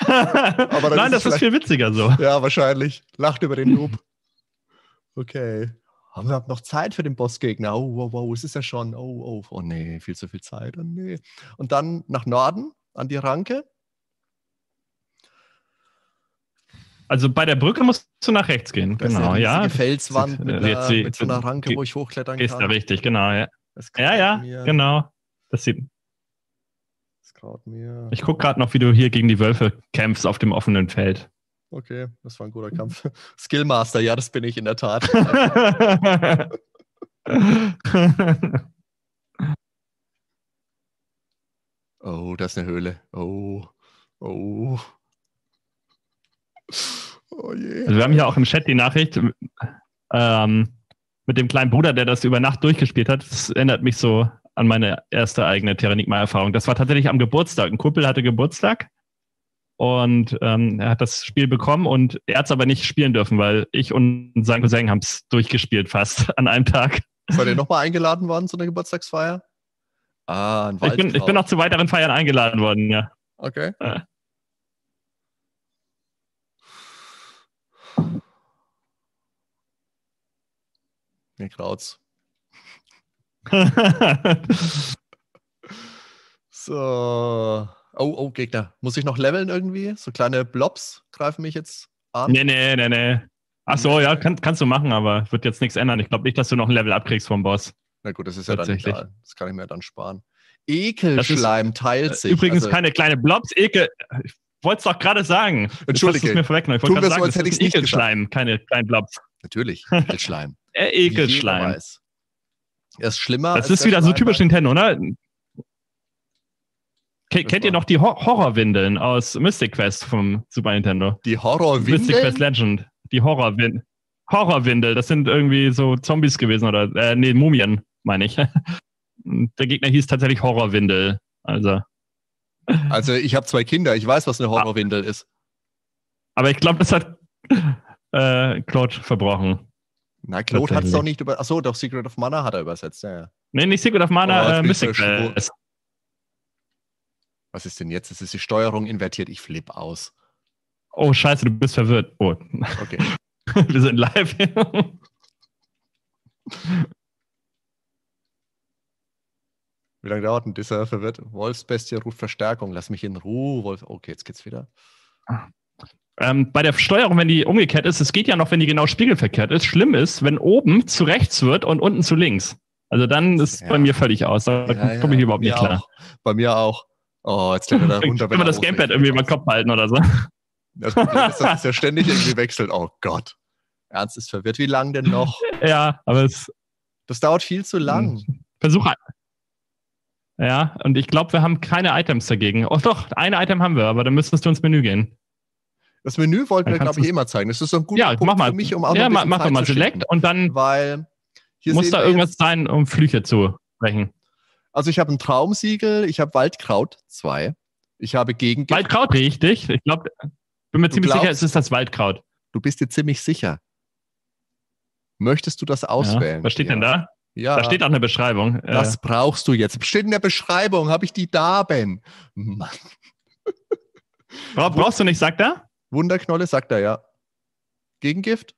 Nein, ist das ist viel witziger so. Ja, wahrscheinlich. Lacht über den Noob. Okay. Haben wir noch Zeit für den Bossgegner? Oh, wow, wow, es ist ja schon. Oh, oh, oh, nee, viel zu viel Zeit. Oh, nee. Und dann nach Norden an die Ranke. Also bei der Brücke musst du nach rechts gehen. Da ist Genau, eine ja. Felswand Sieht, mit, äh, einer, jetzt mit so einer Ranke, wo ich hochklettern Ist da kann. richtig, genau, ja. Das Ja, ja, genau. Das sieht, Das graut mir. ich gucke gerade noch, wie du hier gegen die Wölfe kämpfst auf dem offenen Feld. Okay, das war ein guter Kampf. (laughs) Skillmaster, ja, das bin ich in der Tat. (laughs) Oh, das ist eine Höhle. Oh. Oh. Oh je. Also wir haben hier auch im Chat die Nachricht ähm, mit dem kleinen Bruder, der das über Nacht durchgespielt hat. Das erinnert mich so an meine erste eigene Terranigma-Erfahrung. Das war tatsächlich am Geburtstag. Ein Kumpel hatte Geburtstag und ähm, er hat das Spiel bekommen und er hat es aber nicht spielen dürfen, weil ich und sein Cousin haben es durchgespielt fast (laughs) an einem Tag. Seid ihr nochmal eingeladen worden zu einer Geburtstagsfeier? Ah, ein Ich bin, ich bin noch zu weiteren Feiern eingeladen worden, ja. Okay. Ja. Mir graut's. (laughs) So. Oh, oh, Gegner. Muss ich noch leveln irgendwie? So kleine Blobs greifen mich jetzt an. nee, nee, nee, nee. Ach so, ja, kann, kannst du machen, aber wird jetzt nichts ändern. Ich glaube nicht, dass du noch ein Level abkriegst vom Boss. Na gut, das ist ja dann egal. Das kann ich mir dann sparen. Ekelschleim teilt sich. Übrigens Also, keine kleine Blobs, Ekel. Ich wollte es doch gerade sagen. Entschuldige. mir vorweggenommen. Ich wollte gerade so, sagen, als das hätte ist ich's nicht Ekelschleim, keine kleinen Blobs. Natürlich, (laughs) Ekelschleim. Wie jeder Ekelschleim. weiß. Er ist schlimmer. Das ist der wieder so Schleim. typisch Nintendo, oder? Ke- Kennt ihr noch die Hor Horrorwindeln aus Mystic Quest vom Super Nintendo? Die Mystic Quest Horrorwindeln. Legend. Die Horrorwin Horrorwindel. Das sind irgendwie so Zombies gewesen oder, äh, nee, Mumien, meine ich. (laughs) Der Gegner hieß tatsächlich Horrorwindel. Also, Also ich habe zwei Kinder. Ich weiß, was eine Horrorwindel ist. aber ich glaube, das hat äh, Claude verbrochen. Na, Claude hat es doch nicht über. Achso, doch Secret of Mana hat er übersetzt. Ja, ja. Nee, nicht Secret of Oh, Mana, jetzt äh, Mystic. Quest. Was ist denn jetzt? Es ist die Steuerung invertiert. Ich flipp aus. Oh, scheiße, du bist verwirrt. Oh, Okay. (laughs) wir sind live. Wie lange dauert denn dieser verwirrt? Wolfsbestie ruft Verstärkung. Lass mich in Ruhe. Wolf. Okay, jetzt geht's wieder. Ähm, bei der Steuerung, wenn die umgekehrt ist, es geht ja noch, wenn die genau spiegelverkehrt ist. Schlimm ist, wenn oben zu rechts wird und unten zu links. Also dann ist Ja. bei mir völlig aus. Da Ja, komme ich überhaupt nicht klar. Auch. Bei mir auch. Oh, jetzt lernt er da (laughs) runter. Kann man das Gamepad irgendwie über den Kopf halten oder so? (laughs) Das Problem ist, dass es ja ständig irgendwie wechselt. Oh Gott. Ernst ist verwirrt. Wie lang denn noch? (laughs) Ja, aber es Das dauert viel zu lang. Versuch. ein- Ja, und ich glaube, wir haben keine Items dagegen. Oh doch, ein Item haben wir, aber dann müsstest du ins Menü gehen. Das Menü wollten wir, glaube ich, du's- eh mal zeigen. Das ist so ein guter ja, Punkt mach mal. für mich, um auch ja, mach doch mal Select und dann Weil muss da irgendwas jetzt, sein, um Flüche zu sprechen. Also ich habe ein Traumsiegel, ich habe Waldkraut 2. Ich habe Gegengift. Waldkraut, richtig. Ich glaube, bin mir Du ziemlich sicher, glaubst- es ist das Waldkraut. Du bist dir ziemlich sicher. Möchtest du das Ja. auswählen? Was steht denn Ja. da? Ja. Da steht auch eine Beschreibung. Äh, Das brauchst du jetzt. Steht in der Beschreibung, habe ich die da, Ben. Mann. bra brauchst du nicht, sagt er? Wunderknolle, sagt er ja. Gegengift?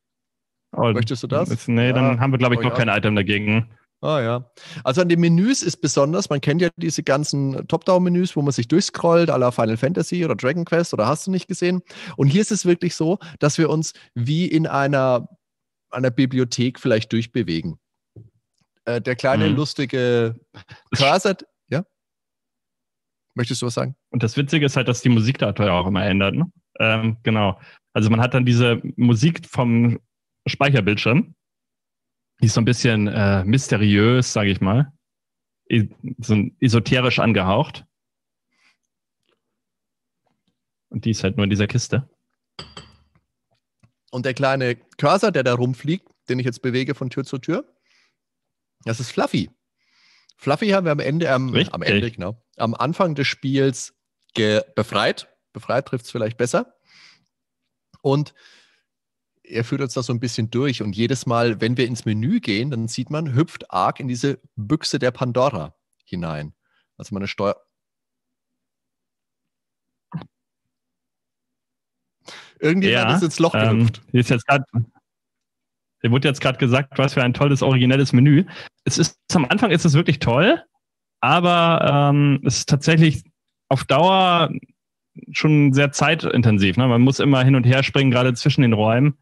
Oh, Möchtest du das? Ist, nee, Ja. dann haben wir, glaube ich, Oh, noch ja. kein Item dagegen. Ah ja. Also an den Menüs ist besonders, man kennt ja diese ganzen Top-Down-Menüs, wo man sich durchscrollt, à la Final Fantasy oder Dragon Quest oder hast du nicht gesehen. Und hier ist es wirklich so, dass wir uns wie in einer, einer Bibliothek vielleicht durchbewegen. Äh, der kleine, Mhm. lustige Cursor, ja? Möchtest du was sagen? Und das Witzige ist halt, dass die Musik da ja auch immer ändert. Ne? Ähm, genau. Also man hat dann diese Musik vom Speicherbildschirm. Die ist so ein bisschen äh, mysteriös, sage ich mal. I so ein esoterisch angehaucht. Und die ist halt nur in dieser Kiste. Und der kleine Cursor, der da rumfliegt, den ich jetzt bewege von Tür zu Tür, das ist Fluffy. Fluffy haben wir am Ende, am, Richtig. am Ende, genau, am Anfang des Spiels befreit. Befreit trifft es vielleicht besser. Und er führt uns da so ein bisschen durch. Und jedes Mal, wenn wir ins Menü gehen, dann sieht man, hüpft arg in diese Büchse der Pandora hinein. Also meine Steuer. Irgendjemand Ja, ist ins Loch Ähm, gehüpft. hier ist jetzt grad, hier wurde jetzt gerade gesagt, was für ein tolles, originelles Menü. Es ist am Anfang ist es wirklich toll, aber ähm, es ist tatsächlich auf Dauer schon sehr zeitintensiv. Ne? Man muss immer hin und her springen, gerade zwischen den Räumen.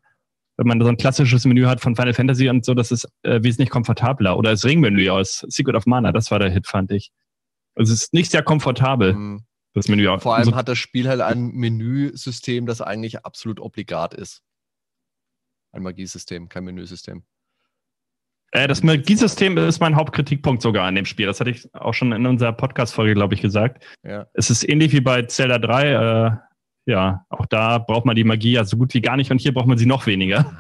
Wenn man so ein klassisches Menü hat von Final Fantasy und so, das ist äh, wesentlich komfortabler. Oder das Ringmenü aus Secret of Mana, das war der Hit, fand ich. Es ist nicht sehr komfortabel, Mhm. das Menü. Vor allem so, hat das Spiel halt ein Menüsystem, das eigentlich absolut obligat ist. Ein Magiesystem, kein Menüsystem. Äh, das Magiesystem ist mein Hauptkritikpunkt sogar an dem Spiel. Das hatte ich auch schon in unserer Podcast-Folge, glaube ich, gesagt. Ja. Es ist ähnlich wie bei Zelda 3. Äh, ja, auch da braucht man die Magie ja so gut wie gar nicht und hier braucht man sie noch weniger.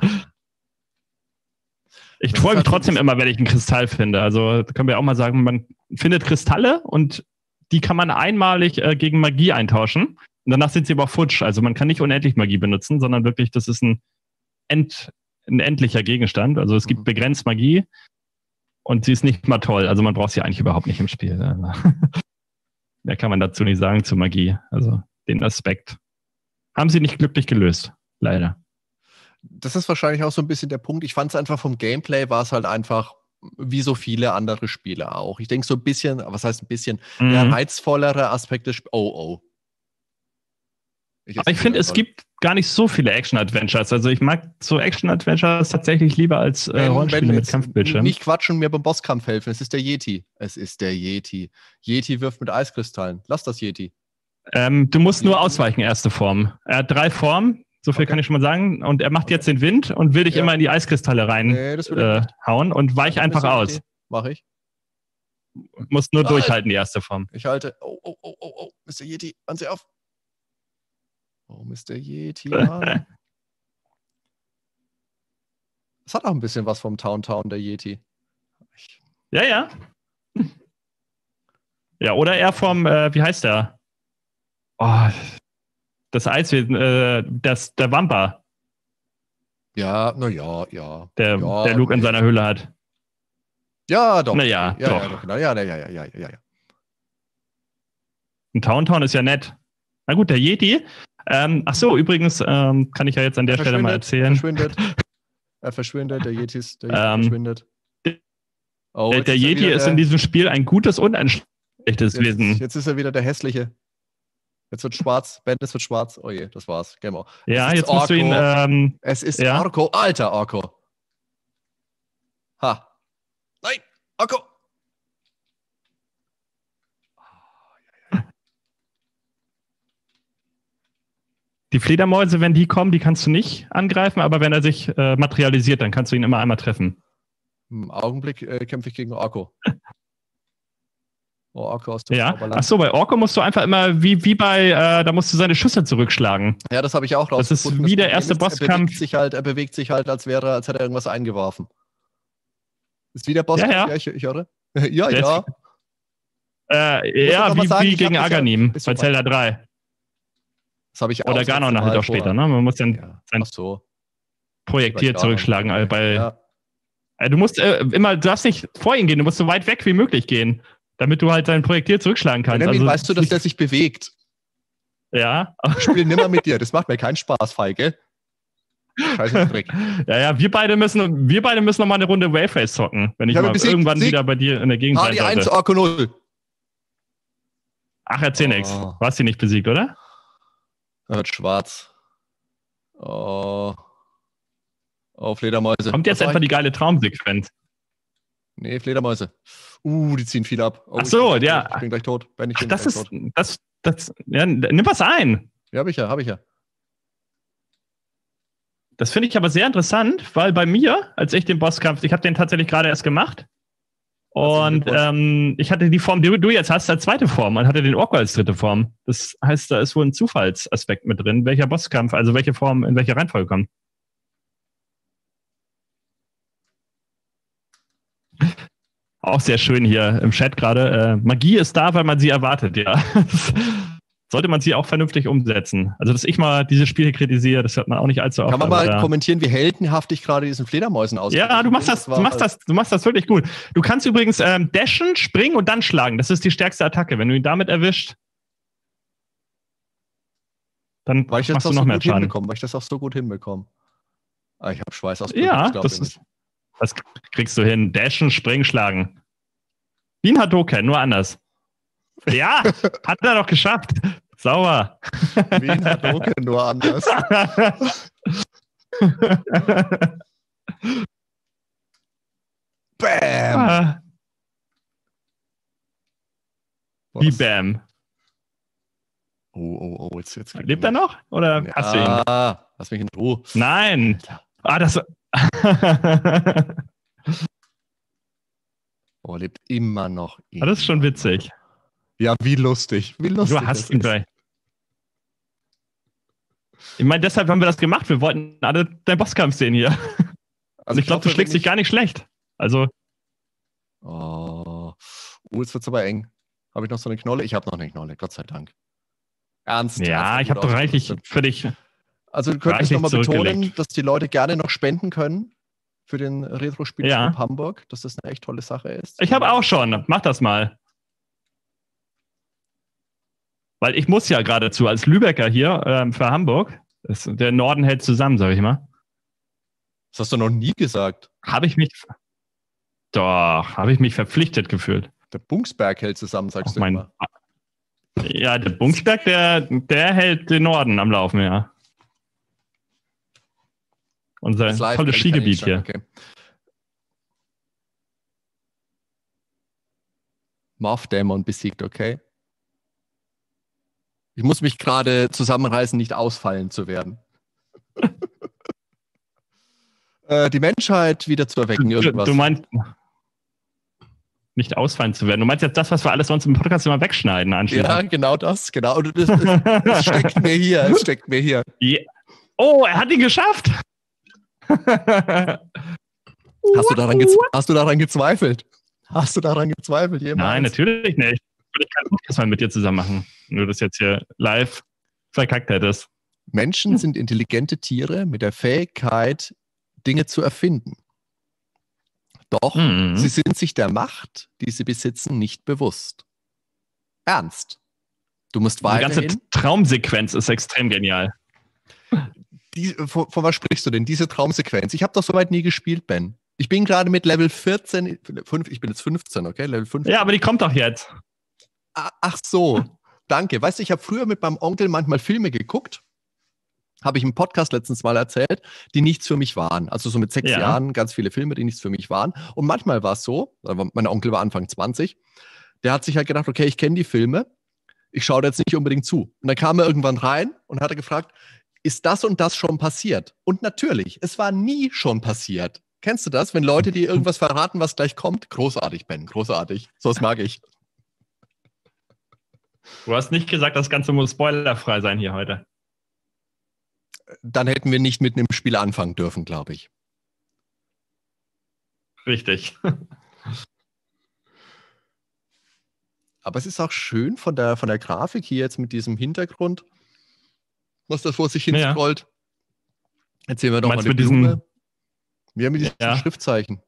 Ich freue mich trotzdem immer, wenn ich einen Kristall finde. Also können wir auch mal sagen, man findet Kristalle und die kann man einmalig äh, gegen Magie eintauschen. Und danach sind sie aber futsch. Also man kann nicht unendlich Magie benutzen, sondern wirklich, das ist ein, end, ein endlicher Gegenstand. Also es gibt Mhm. begrenzt Magie und sie ist nicht mal toll. Also man braucht sie eigentlich überhaupt nicht im Spiel. (laughs) Mehr kann man dazu nicht sagen zu Magie. Also den Aspekt haben sie nicht glücklich gelöst. Leider. Das ist wahrscheinlich auch so ein bisschen der Punkt. Ich fand es einfach vom Gameplay war es halt einfach wie so viele andere Spiele auch. Ich denke so ein bisschen, was heißt ein bisschen, der Mhm. reizvollere Aspekt des Sp Oh, oh. Aber ich finde, es gibt gar nicht so viele Action-Adventures. Also ich mag so Action-Adventures tatsächlich lieber als äh, Rollenspiele mit Kampfbildschirm. nicht quatschen und mir beim Bosskampf helfen. Es ist der Yeti. Es ist der Yeti. Yeti wirft mit Eiskristallen. Lass das Yeti. Ähm, du musst nur ausweichen, erste Form. Er hat drei Formen, so viel Okay. kann ich schon mal sagen. Und er macht jetzt den Wind und will dich Ja. immer in die Eiskristalle reinhauen Nee, ich äh, und weich einfach aus. Mach ich. Musst nur Ah. durchhalten, die erste Form. Ich halte. Oh, oh, oh, oh, oh. Mr. Yeti, hören Sie auf. Oh, Mr. Yeti, (laughs) Mann. Das hat auch ein bisschen was vom Town Town, der Yeti. Ich, Ja, ja. Ja, oder er vom, äh, wie heißt der? Oh, das Eiswesen, äh, das, der Wampa, ja, na ja, ja. der, Ja, der Luke in seiner Höhle hat. Ja, doch. Na ja, ja, ja, doch. doch. genau. Ja, ja, ja, ja, ja, ja. Ein Town Town ist ja nett. Na gut, der Yeti. Ähm, ach so, übrigens ähm, kann ich ja jetzt an der Er Stelle mal erzählen. Er verschwindet. Er verschwindet, der Yeti, ist, der Yeti Ähm, verschwindet. Oh, der der ist Yeti ist der- in diesem Spiel ein gutes und ein schlechtes jetzt, Wesen. Jetzt ist er wieder der hässliche. Jetzt wird schwarz. Bendis wird schwarz. Oh je, das war's. Game over. Ja, jetzt musst du ihn. Orko. Ähm, Es ist Ja. Orko. Alter Orko. Ha. Nein, Orko. Die Fledermäuse, wenn die kommen, die kannst du nicht angreifen, aber wenn er sich äh, materialisiert, dann kannst du ihn immer einmal treffen. Im Augenblick äh, kämpfe ich gegen Orko. (laughs) Oh, Orko aus dem Ja. Zauberland. Ach so, bei Orko musst du einfach immer wie, wie bei, äh, da musst du seine Schüsse zurückschlagen. Ja, das habe ich auch Das ist wie der erste ist, Er Bosskampf. bewegt sich halt, er bewegt sich halt, als wäre, als hätte er irgendwas eingeworfen. Ist wie der Bosskampf? Ja, ja. ich, ich höre. (laughs) ja, Der ja. ist- Äh, ja, wie, sagen, wie gegen ja- Aganim bei. Zelda 3. Das habe ich auch. Oder Ganon halt Mal auch später, ne? Man muss dann Ja. sein so. Projektil zurückschlagen. äh, Bei, Ja. Äh, Du musst äh, immer, du darfst nicht vor ihn gehen, du musst so weit weg wie möglich gehen, damit du halt dein Projektil zurückschlagen kannst. Also, weißt du, dass der sich bewegt? ja, Ich spiele nimmer mit dir. Das macht mir keinen Spaß, Feige. Scheiße Dreck. (laughs) ja, ja, wir beide müssen, wir beide müssen noch mal eine Runde Wayface zocken, wenn ich Ich mal besiegt, irgendwann Sieg. wieder bei dir in der Gegend sein HD 1, sollte. Orko 0. Ach, erzähl nix. Oh. Du hast sie nicht besiegt, oder? Er wird schwarz. Oh. Oh, Fledermäuse. Kommt jetzt Was einfach die ich? geile Traumsequenz. Nee, Fledermäuse. Uh, die ziehen viel ab. Oh, Ach ich so, bin gleich ja. Ich bin gleich tot. Ben, ich Ach, bin das ist, tot. das, das, ja, nimm was ein. Ja, hab ich ja, hab ich ja. Das finde ich aber sehr interessant, weil bei mir, als ich den Bosskampf, ich habe den tatsächlich gerade erst gemacht. Und ähm, ich hatte die Form, die du jetzt hast, als zweite Form und hatte den Orko als dritte Form. Das heißt, da ist wohl ein Zufallsaspekt mit drin, welcher Bosskampf, also welche Form in welche Reihenfolge kommt. Auch sehr schön hier im Chat gerade. Äh, Magie ist da, weil man sie erwartet, ja. (laughs) Sollte man sie auch vernünftig umsetzen. Also, dass ich mal dieses Spiel hier kritisiere, das hört man auch nicht allzu oft. Kann man mal da- kommentieren, wie heldenhaft ich gerade diesen Fledermäusen aus. ja, du machst das, du machst das, du machst das wirklich gut. Du kannst übrigens ähm, dashen, springen und dann schlagen. Das ist die stärkste Attacke. Wenn du ihn damit erwischt, dann Weil ich das machst auch du noch so mehr gut Schaden. weil ich das auch so gut hinbekomme. Ah, ich habe Schweiß aus Ja, das ist, das kriegst du hin. Dashen, springen, schlagen. Wie ein Hadoken, nur anders. Ja, (laughs) hat er doch geschafft. Sauber. Wie ein Hadoken, nur anders. Bam! Ah, Wie? Bam. Oh, oh, oh, jetzt, jetzt. Lebt er noch? Oder hast du ihn? Ah, lass mich in Ruhe. Nein. Ah, das. Oh, lebt immer noch. Ah, Das ist schon witzig. Ja, wie lustig. Wie lustig. Du hast ihn gleich. Ich meine, deshalb haben wir das gemacht. Wir wollten alle deinen Bosskampf sehen hier. Also Und ich glaube, du schlägst dich gar nicht schlecht. Also, Oh, oh jetzt wird's aber eng. Habe ich noch so eine Knolle? Ich habe noch eine Knolle, Gott sei Dank. Ernst. ja, ich habe doch reichlich für dich. Also du könntest nochmal betonen, dass die Leute gerne noch spenden können für den Retro-Spielclub Ja. Hamburg, dass das eine echt tolle Sache ist. Ich habe auch schon. Mach das mal. Weil ich muss ja geradezu als Lübecker hier ähm, für Hamburg. Das, der Norden hält zusammen, sage ich mal. Das hast du noch nie gesagt. Habe ich mich. Doch, habe ich mich verpflichtet gefühlt. Der Bungsberg hält zusammen, sagst Auf du immer. ja, der Bungsberg, der, der hält den Norden am Laufen, ja. Unser live tolles Skigebiet hier. Okay. Morph Dämon besiegt, okay? Ich muss mich gerade zusammenreißen, nicht ausfallen zu werden. (laughs) äh, die Menschheit wieder zu erwecken, Du, irgendwas. du meinst, nicht ausfallen zu werden. Du meinst jetzt das, was wir alles sonst im Podcast immer wegschneiden ja, anschließend. genau das, genau. Und das, das, das steckt mir hier, es steckt mir hier. (laughs) Ja. Oh, er hat ihn geschafft! (laughs) Hast du daran, hast du daran gezweifelt? Hast du daran gezweifelt jemals? Nein, natürlich nicht. Würde ich keinen Podcast mal mit dir zusammen machen. Wenn du das jetzt hier live verkackt hättest. Menschen sind intelligente Tiere mit der Fähigkeit, Dinge zu erfinden. Doch Mhm. sie sind sich der Macht, die sie besitzen, nicht bewusst. Ernst. Du musst Die ganze weiterhin. Traumsequenz ist extrem genial. Die, von, von was sprichst du denn? Diese Traumsequenz. Ich habe doch soweit nie gespielt, Ben. Ich bin gerade mit Level 14, fünf- ich bin jetzt 15, okay? Level 15. Ja, aber die kommt doch jetzt. Ach so, danke. Weißt du, ich habe früher mit meinem Onkel manchmal Filme geguckt. Habe ich im Podcast letztens mal erzählt, die nichts für mich waren. Also so mit sechs Ja. Jahren ganz viele Filme, die nichts für mich waren. Und manchmal war es so, mein Onkel war Anfang 20, der hat sich halt gedacht, okay, ich kenne die Filme, ich schaue da jetzt nicht unbedingt zu. Und dann kam er irgendwann rein und hat er gefragt, ist das und das schon passiert? Und natürlich, es war nie schon passiert. Kennst du das, wenn Leute dir irgendwas verraten, was gleich kommt? Großartig, Ben, großartig. So was mag ich. Du hast nicht gesagt, das Ganze muss spoilerfrei sein hier heute. dann hätten wir nicht mit einem Spiel anfangen dürfen, glaube ich. Richtig. (laughs) Aber es ist auch schön von der, von der Grafik hier jetzt mit diesem Hintergrund, was da vor sich hin Ja. scrollt. Jetzt sehen wir doch mal Meinst du diesen- Blume. Wir haben mit diesen Ja. Schriftzeichen.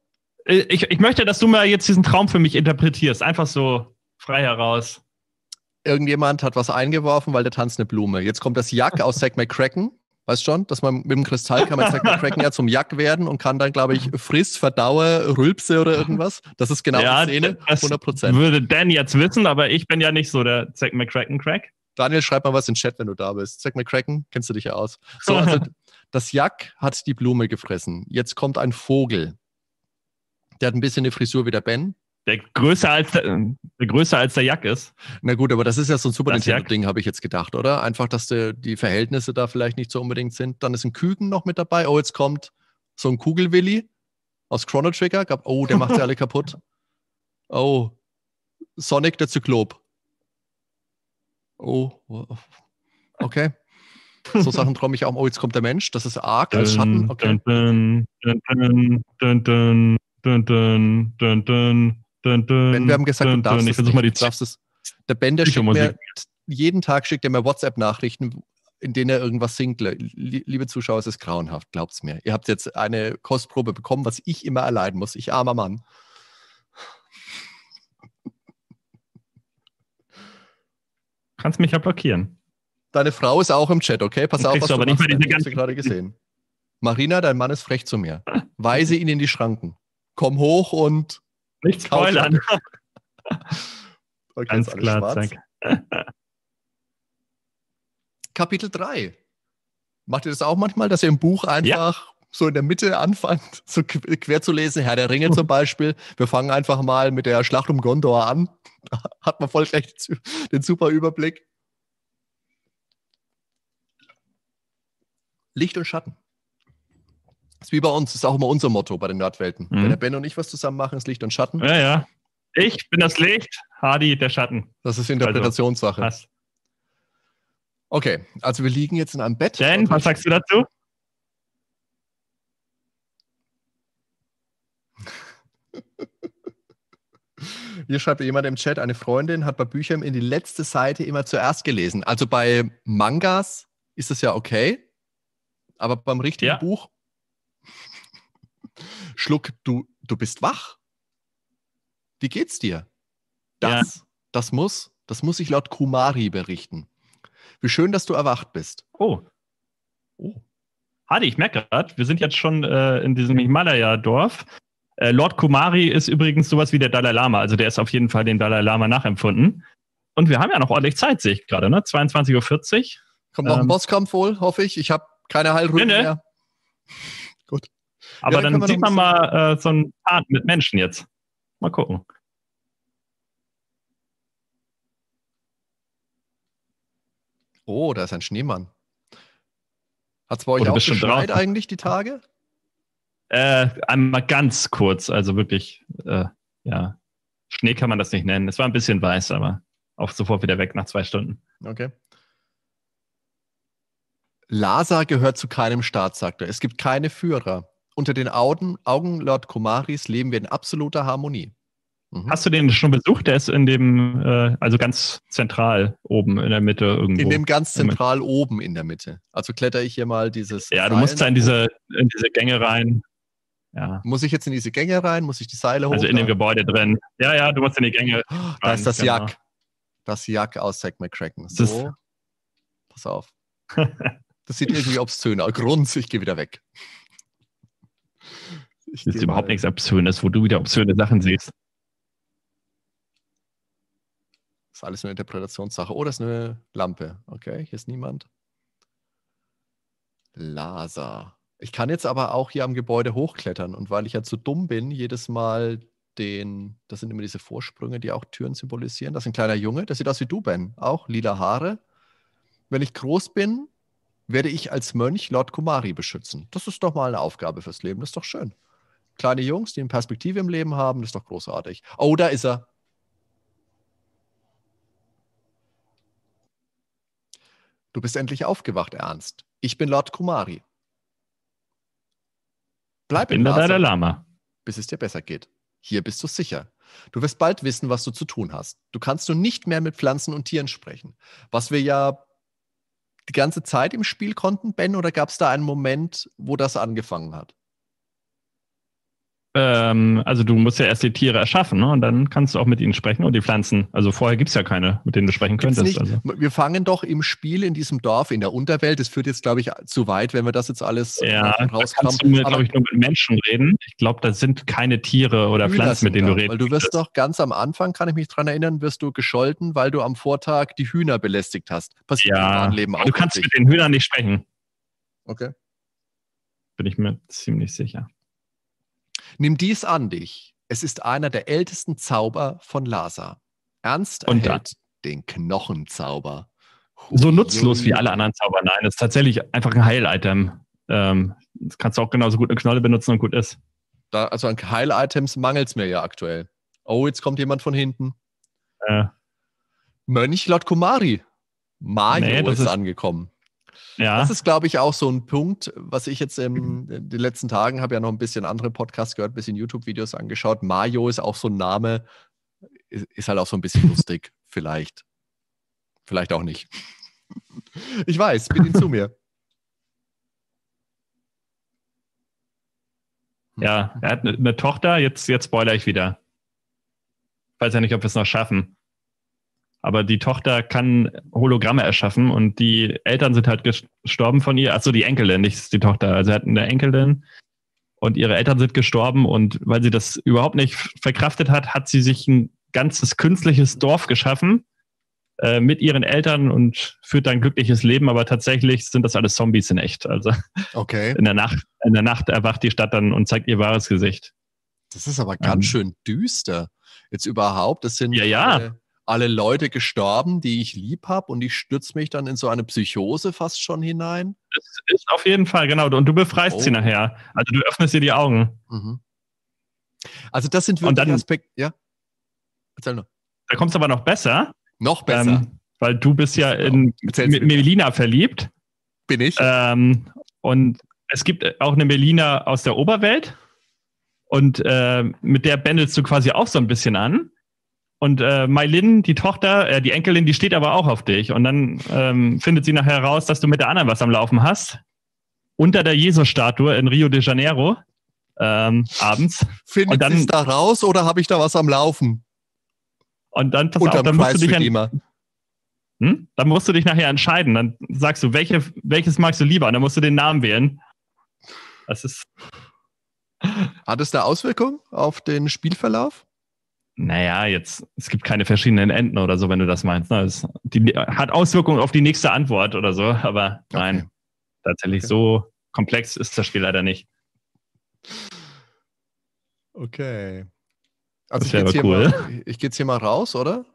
Ich, ich möchte, dass du mal jetzt diesen Traum für mich interpretierst. Einfach so frei heraus. Irgendjemand hat was eingeworfen, weil der tanzt eine Blume. Jetzt kommt das Jack aus Zack McCracken. Weißt schon, dass man mit dem Kristall kann man Zack McCracken ja zum Jack werden und kann dann, glaube ich, friss, verdaue, rülpse oder irgendwas. Das ist genau ja, die Szene. das 100 Prozent. würde Dan jetzt wissen, aber ich bin ja nicht so der Zack McCracken-Crack. Daniel, schreib mal was in den Chat, wenn du da bist. Zack McCracken, kennst du dich ja aus. So, (laughs) also das Jack hat die Blume gefressen. Jetzt kommt ein Vogel. Der hat ein bisschen eine Frisur wie der Ben. Der größer als der, der größer als der Jack ist. Na gut, aber das ist ja so ein Super? Nintendo-Ding, habe ich jetzt gedacht, oder? Einfach, dass der, die Verhältnisse da vielleicht nicht so unbedingt sind. Dann ist ein Küken noch mit dabei. Oh, jetzt kommt so ein Kugelwilli aus Chrono Trigger. Gab- Oh, der macht sie alle kaputt. (laughs) Oh, Sonic der Zyklop. Oh, okay. So Sachen träume ich auch. Oh, jetzt kommt der Mensch. Das ist Ark als Schatten. Okay. Dun, dun, dun, Dun, dun, ben, wir haben gesagt, dun, du darfst, ich versuche mal die du darfst es. Der Bender schickt mir, jeden Tag schickt er mir WhatsApp-Nachrichten, in denen er irgendwas singt. Liebe Zuschauer, es ist grauenhaft, glaubt's mir. Ihr habt jetzt eine Kostprobe bekommen, was ich immer erleiden muss. Ich armer Mann. Kannst mich ja blockieren. Deine Frau ist auch im Chat, okay? Pass auf, was du aber nicht mehr diese ganze gerade gesehen. Marina, dein Mann ist frech zu mir. (laughs) Weise ihn in die Schranken. Komm hoch und nicht spoilern. (laughs) okay, Ganz klar, schwarz. zack. (laughs) Kapitel 3. Macht ihr das auch manchmal, dass ihr im Buch einfach so in der Mitte anfangt, (laughs) so qu- quer zu lesen? Herr der Ringe zum Beispiel. Wir fangen einfach mal mit der Schlacht um Gondor an. Da hat man voll gleich den super Überblick. Licht und Schatten. Das ist wie bei uns, das ist auch immer unser Motto bei den Nerdwelten. Mhm. Wenn der Ben und ich was zusammen machen, ist Licht und Schatten. Ja, ja. Ich bin das Licht, Hardy der Schatten. Das ist Interpretationssache. Passt. Okay, also wir liegen jetzt in einem Bett. Dan, was sagst du dazu? (laughs) Hier schreibt jemand im Chat, eine Freundin hat bei Büchern in die letzte Seite immer zuerst gelesen. Also bei Mangas ist das ja okay, aber beim richtigen Ja. Buch, Schluck, du, du bist wach. Wie geht's dir? Das, das muss, das muss ich laut Kumari berichten. Wie schön, dass du erwacht bist. Oh. Oh. Hardy, ich merke gerade, wir sind jetzt schon äh, in diesem Himalaya-Dorf. Äh, Lord Kumari ist übrigens sowas wie der Dalai Lama. Also der ist auf jeden Fall dem Dalai Lama nachempfunden. Und wir haben ja noch ordentlich Zeit, sehe ich gerade, ne? 22.40 Uhr. Kommt noch ein Ähm. Bosskampf wohl, hoffe ich. Ich habe keine Heilrücken Nee, nee. mehr. Gut. Aber dann dann, wir sieht man mal äh, so ein Part mit Menschen jetzt. Mal gucken. Oh, da ist ein Schneemann. Hat es bei euch Oh, du auch geschneit eigentlich die Tage? Äh, einmal ganz kurz, also wirklich, äh, ja. Schnee kann man das nicht nennen. Es war ein bisschen weiß, aber auch sofort wieder weg nach zwei Stunden. Okay. Lhasa gehört zu keinem Staat, sagt er. Es gibt keine Führer. Unter den Augen, Augen Lord Kumaris leben wir in absoluter Harmonie. Mhm. Hast du den schon besucht? Der ist in dem, äh, also ganz zentral oben in der Mitte irgendwo. in dem ganz zentral oben in der Mitte. Also kletter ich hier mal dieses. ja, du Seil musst da in diese, in diese Gänge rein. Ja. Muss ich jetzt in diese Gänge rein? Muss ich die Seile hoch? Also in dem Gebäude drin. Ja, ja, du musst in die Gänge. Da ist das Genau. Jack. Das Jack aus Zack McCracken. Das So. Pass auf. Das sieht irgendwie obszön aus. Grunz, ich gehe wieder weg. Ich Das ist überhaupt mal- nichts Obszönes, wo du wieder obszöne Sachen siehst. Das ist alles eine Interpretationssache. Oh, das ist eine Lampe. Okay, hier ist niemand. Lhasa. Ich kann jetzt aber auch hier am Gebäude hochklettern. Und weil ich ja zu dumm bin, jedes Mal den, das sind immer diese Vorsprünge, die auch Türen symbolisieren. Das ist ein kleiner Junge, der sieht aus wie du, Ben. Auch lila Haare. Wenn ich groß bin, werde ich als Mönch Lord Kumari beschützen. Das ist doch mal eine Aufgabe fürs Leben. Das ist doch schön. Kleine Jungs, die eine Perspektive im Leben haben, das ist doch großartig. Oh, da ist er. Du bist endlich aufgewacht, Ernst. Ich bin Lord Kumari. Bleib in der Lhasa, Dalai Lama. bis es dir besser geht. Hier bist du sicher. Du wirst bald wissen, was du zu tun hast. Du kannst nun nicht mehr mit Pflanzen und Tieren sprechen. Was wir ja die ganze Zeit im Spiel konnten, Ben, oder gab es da einen Moment, wo das angefangen hat? Ähm, also du musst ja erst die Tiere erschaffen, ne? Und dann kannst du auch mit ihnen sprechen und die Pflanzen. Also vorher gibt es ja keine, mit denen du sprechen Gibt's könntest. Also. Wir fangen doch im Spiel in diesem Dorf, in der Unterwelt. Das führt jetzt, glaube ich, zu weit, wenn wir das jetzt alles Ja, da rauskramen. kannst du, glaube ich, nur mit Menschen reden. Ich glaube, da sind keine Tiere oder Pflanzen, mit denen du reden Weil du wirst doch ganz am Anfang, kann ich mich dran erinnern, wirst du gescholten, weil du am Vortag die Hühner belästigt hast. Passiert im Ja, wahren Leben auch. du kannst mit den Hühnern nicht sprechen. Okay. Bin ich mir ziemlich sicher. Nimm dies an dich. Es ist einer der ältesten Zauber von Lhasa. Ernst Und erhält den Knochenzauber. So nutzlos wie Hui. alle anderen Zauber. Nein, das ist tatsächlich einfach ein Heil-Item. Ähm, das kannst du auch genauso gut eine Knolle benutzen und gut ist. Da, also an Heil-Items mangelt es mir ja aktuell. Oh, jetzt kommt jemand von hinten. Äh, Mönch Lord Kumari. Mario Nee, ist, ist- angekommen. Ja, Das ist, glaube ich, auch so ein Punkt, was ich jetzt in den letzten Tagen habe ja noch ein bisschen andere Podcasts gehört, ein bisschen YouTube-Videos angeschaut. Mario ist auch so ein Name, ist, halt auch so ein bisschen lustig, (laughs) vielleicht. Vielleicht auch nicht. Ich weiß, bitte ihn zu (laughs) mir. ja, er hat eine, eine Tochter. Jetzt, jetzt spoiler ich wieder. Weiß ja nicht, ob wir es noch schaffen. Aber die Tochter kann Hologramme erschaffen und die Eltern sind halt gestorben von ihr. Achso, die Enkelin, nicht die Tochter. Also er hat eine Enkelin und ihre Eltern sind gestorben und weil sie das überhaupt nicht verkraftet hat, hat sie sich ein ganzes künstliches Dorf geschaffen äh, mit ihren Eltern und führt dann ein glückliches Leben. Aber tatsächlich sind das alles Zombies in echt. Also Okay. in der Nacht, in der Nacht erwacht die Stadt dann und zeigt ihr wahres Gesicht. Das ist aber ganz Ähm. schön düster. Jetzt überhaupt, das sind Ja, ja. Alle, alle Leute gestorben, die ich lieb habe und ich stürze mich dann in so eine Psychose fast schon hinein. Das ist auf jeden Fall, genau. Und du befreist Oh. sie nachher. Also du öffnest ihr die Augen. Mhm. Also das sind Und wirklich Aspekte, ja. Erzähl nur. Da kommt es aber noch besser. Noch besser. Ähm, weil du bist ja in Erzähl's Me- mir. Melina verliebt. Bin ich? Ähm, und es gibt auch eine Melina aus der Oberwelt. Und äh, mit der bändelst du quasi auch so ein bisschen an. Und äh, Mailin, die Tochter, äh, die Enkelin, die steht aber auch auf dich. Und dann ähm, findet sie nachher raus, dass du mit der anderen was am Laufen hast. Unter der Jesus-Statue in Rio de Janeiro. Ähm, abends. Findet und dann- sie da raus oder habe ich da was am Laufen? Und dann, pass auf, dann musst du dich an, hm? dann musst du dich nachher entscheiden. Dann sagst du, welche, welches magst du lieber? Und dann musst du den Namen wählen. Das ist, Hat es da Auswirkungen auf den Spielverlauf? Naja, jetzt, es gibt keine verschiedenen Enden oder so, wenn du das meinst. Ne? Es die, hat Auswirkungen auf die nächste Antwort oder so, aber nein, Okay. tatsächlich Okay. so komplex ist das Spiel leider nicht. Okay. Also Das ich gehe jetzt, hier mal- ich geh jetzt hier mal raus, oder?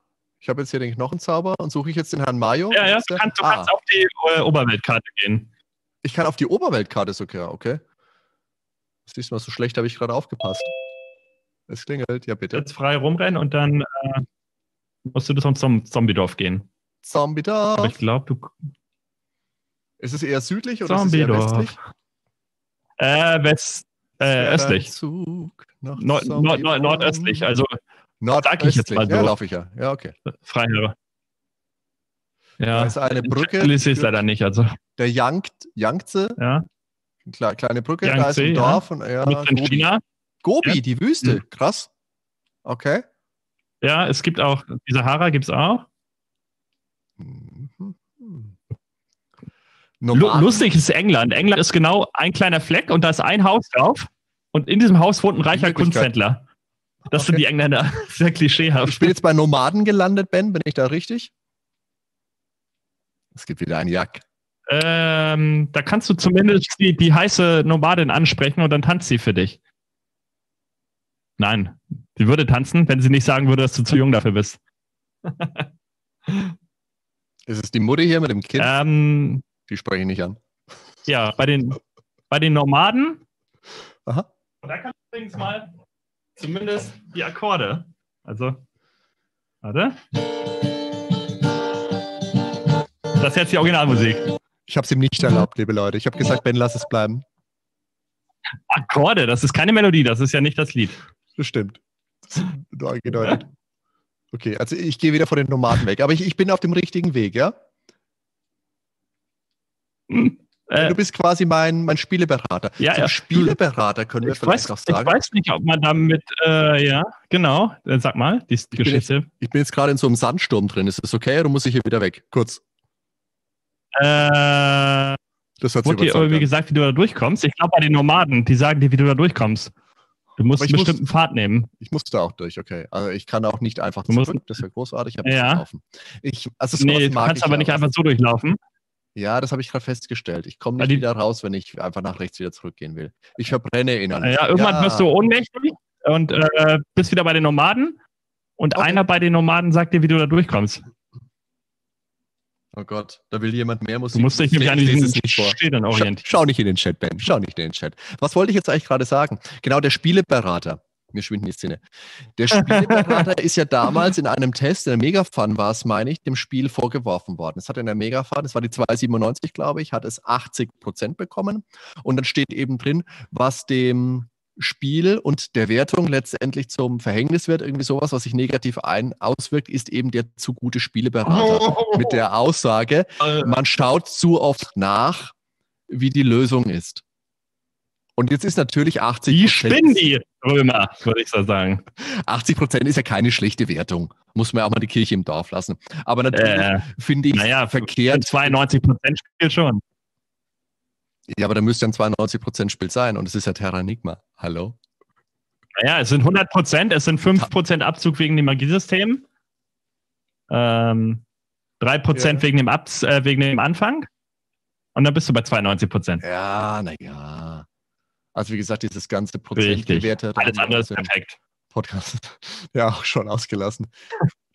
Ich habe jetzt hier den Knochenzauber und suche ich jetzt den Herrn Mayo. Ja, ja, du kannst, du ah, kannst auf die äh, Oberweltkarte gehen. ich kann auf die Oberweltkarte sogar, okay. Siehst du mal, so schlecht habe ich gerade aufgepasst. Es klingelt, ja bitte. Jetzt frei rumrennen und dann äh, musst du zum, zum Zombie-Dorf gehen. Zombie da. Aber ich glaube, du. Ist es eher südlich oder ist es eher Zombie-Dorf. westlich? Äh, West, äh, östlich. Zug nach Nord, Nord, Nord, nordöstlich, also sag ich jetzt Nordöstlich. mal so. Ja, laufe ich ja. Ja, okay. Freiherr. Da Ja, ist eine Brücke. Ich sehe es leider nicht, also, Der Yangtze, ja. kle- kleine Brücke, da ist Yangtze, ein ja. Dorf. Und, ja, in. China. Gobi, Ja. die Wüste. Mhm. Krass. Okay. Ja, es gibt auch, die Sahara gibt es auch. Mhm. Lustig ist England. England ist genau ein kleiner Fleck und da ist ein Haus drauf. Und in diesem Haus wohnt ein reicher. Kunsthändler. Das sind Okay. die Engländer. (laughs) Sehr klischeehaft. Ich bin jetzt bei Nomaden gelandet, Ben. Bin ich da richtig? Es gibt wieder einen Jack. Ähm, da kannst du zumindest die, die heiße Nomadin ansprechen und dann tanzt sie für dich. Nein, sie würde tanzen, wenn sie nicht sagen würde, dass du zu jung dafür bist. (laughs) Ist es die Mutti hier mit dem Kind? Ähm, Die spreche ich nicht an. ja, bei den, bei den Nomaden, Aha. da kannst du übrigens mal zumindest die Akkorde. Also, warte. Das ist jetzt die Originalmusik. Ich habe es ihm nicht erlaubt, liebe Leute. Ich habe gesagt, Ben, lass es bleiben. Akkorde, das ist keine Melodie, das ist ja nicht das Lied. Das stimmt. Das (laughs) angedeutet. Okay, also ich gehe wieder von den Nomaden weg. Aber ich, ich bin auf dem richtigen Weg, ja? Äh, Du bist quasi mein, mein Spieleberater. Ja, Zum ja. Spieleberater können wir ich, vielleicht weiß, auch ich sagen. weiß nicht, ob man damit, äh, ja, genau, äh, sag mal, die bin Geschichte. Ich bin jetzt gerade in so einem Sandsturm drin. Ist das okay oder muss ich hier wieder weg? Kurz. Äh, Das hat wurde dir irgendwie gesagt, wie du da durchkommst? Ich glaube, bei den Nomaden, die sagen dir, wie du da durchkommst. Du musst einen muss- bestimmten Pfad nehmen. Ich musste auch durch, okay. Also ich kann auch nicht einfach Du musst- zurück. Das wäre großartig. Aber Ja. laufen. Ich, also Nee, du kannst aber ja nicht einfach so durchlaufen. Ja, das habe ich gerade festgestellt. Ich komme nicht die- wieder raus, wenn ich einfach nach rechts wieder zurückgehen will. Ich verbrenne innerlich. Ja, irgendwann Ja. wirst du ohnmächtig und äh, bist wieder bei den Nomaden. Und Okay. einer bei den Nomaden sagt dir, wie du da durchkommst. Oh Gott, da will jemand mehr Musik. Du musst dich Ich nämlich an diesen. Schildern Schau, orientieren. schau nicht in den Chat, Ben. Schau nicht in den Chat. Was wollte ich jetzt eigentlich gerade sagen? Genau, der Spieleberater. Mir schwinden die Szene. Der Spieleberater (laughs) ist ja damals in einem Test, in der Megafun war es, meine ich, dem Spiel vorgeworfen worden. Es hat in der Megafun, das war die 297, glaube ich, hat es 80 Prozent bekommen. Und dann steht eben drin, was dem Spiel und der Wertung letztendlich zum Verhängnis wird, irgendwie sowas, was sich negativ ein auswirkt, ist eben der zu gute Spieleberater. Mit der Aussage, Äh, man schaut zu oft nach, wie die Lösung ist. Und jetzt ist natürlich 80 die spinnen die Römer, würde ich so sagen. 80 Prozent ist ja keine schlechte Wertung. Muss man ja auch mal die Kirche im Dorf lassen. Aber natürlich Äh, finde ich naja, verkehrt. 92 Prozent Spiel schon. Ja, aber da müsste ja ein 92 Prozent Spiel sein. Und es ist ja Terranigma. Hallo? Naja, es sind 100 Prozent, es sind 5 Prozent Abzug wegen dem Magiesystem, ähm, 3 Prozent Ja. wegen, dem Abs äh, wegen dem Anfang und dann bist du bei 92 Prozent. Ja, naja. Also wie gesagt, dieses ganze Richtig. Prozentgewerte. Alles andere ist perfekt. Podcast. (laughs) Ja, auch schon ausgelassen.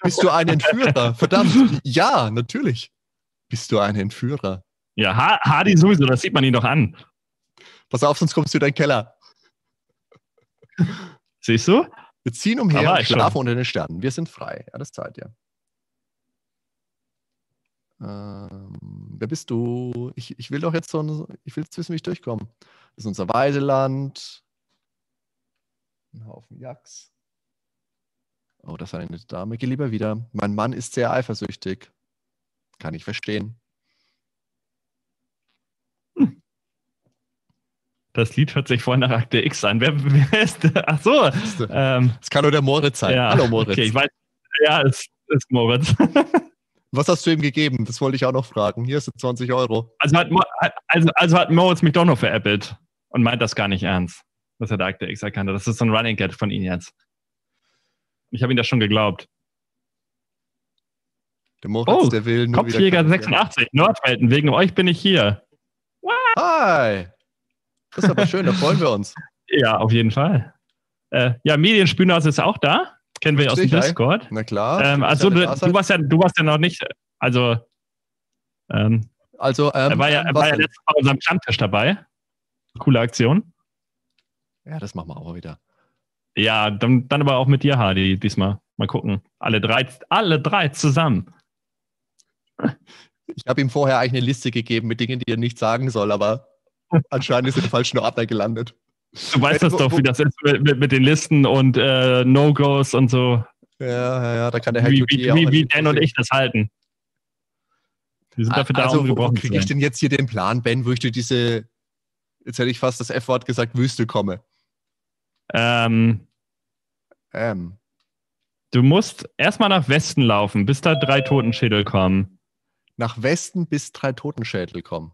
Bist du ein Entführer? Verdammt. Ja, natürlich. Bist du ein Entführer? Ja, Ha- Hardy sowieso, das sieht man ihn doch an. Pass auf, sonst kommst du in deinen Keller. Siehst du? Wir ziehen umher und ich schon. schlafen unter den Sternen. Wir sind frei. Ja, das Zeit, ja. Ähm, wer bist du? Ich, ich will doch jetzt so ein, ich will jetzt wissen, wie ich durchkomme. Das ist unser Weideland. Ein Haufen Jacks. Oh, das ist eine nette Dame. Geh lieber wieder. Mein Mann ist sehr eifersüchtig. Kann ich verstehen. Das Lied hört sich voll nach Akte X an. Wer, wer ist der? Ach so. Ähm, Das kann nur der Moritz sein. ja. Hallo Moritz. Okay, ich weiß. Ja, es ist Moritz. (laughs) Was hast du ihm gegeben? Das wollte ich auch noch fragen. Hier sind 20 Euro. Also hat, Mo, also, also hat Moritz mich doch noch veräppelt und meint das gar nicht ernst, dass er der Akte X erkannt hat. Das ist so ein Running Gag von ihm jetzt. Ich habe ihm das schon geglaubt. Der Moritz, Oh, der will nur Kopfjäger wieder 86, Nordwelten, wegen euch bin ich hier. Hi! Das ist aber schön, da freuen wir uns. Ja, auf jeden Fall. Äh, ja, Medienspünhaus ist auch da. Kennen wir aus dem. Discord. Na klar. Ähm, also du, du, warst ja, du warst ja noch nicht, also ähm, also, ähm, er war ja, er war ja letztes Mal bei unserem Stammtisch dabei. Coole Aktion. ja, das machen wir auch mal wieder. Ja, dann, dann aber auch mit dir, Hardy, diesmal. Mal gucken. Alle drei, alle drei zusammen. Ich habe ihm vorher eigentlich eine Liste gegeben mit Dingen, die er nicht sagen soll, aber anscheinend ist er im falschen Ordner gelandet. Du weißt das wo- doch, wie das ist mit, mit, den Listen und äh, No-Gos und so. Ja, ja, ja, da kann der Herr Wie, wie, wie, wie Dan und ich das halten. Wir sind dafür da, also, um wo, wo gebrochen kriege ich denn jetzt hier den Plan, Ben, wo ich durch diese, jetzt hätte ich fast das F-Wort gesagt, Wüste komme? Ähm, Ähm, du musst erstmal nach Westen laufen, bis da drei Totenschädel kommen. Nach Westen bis drei Totenschädel kommen.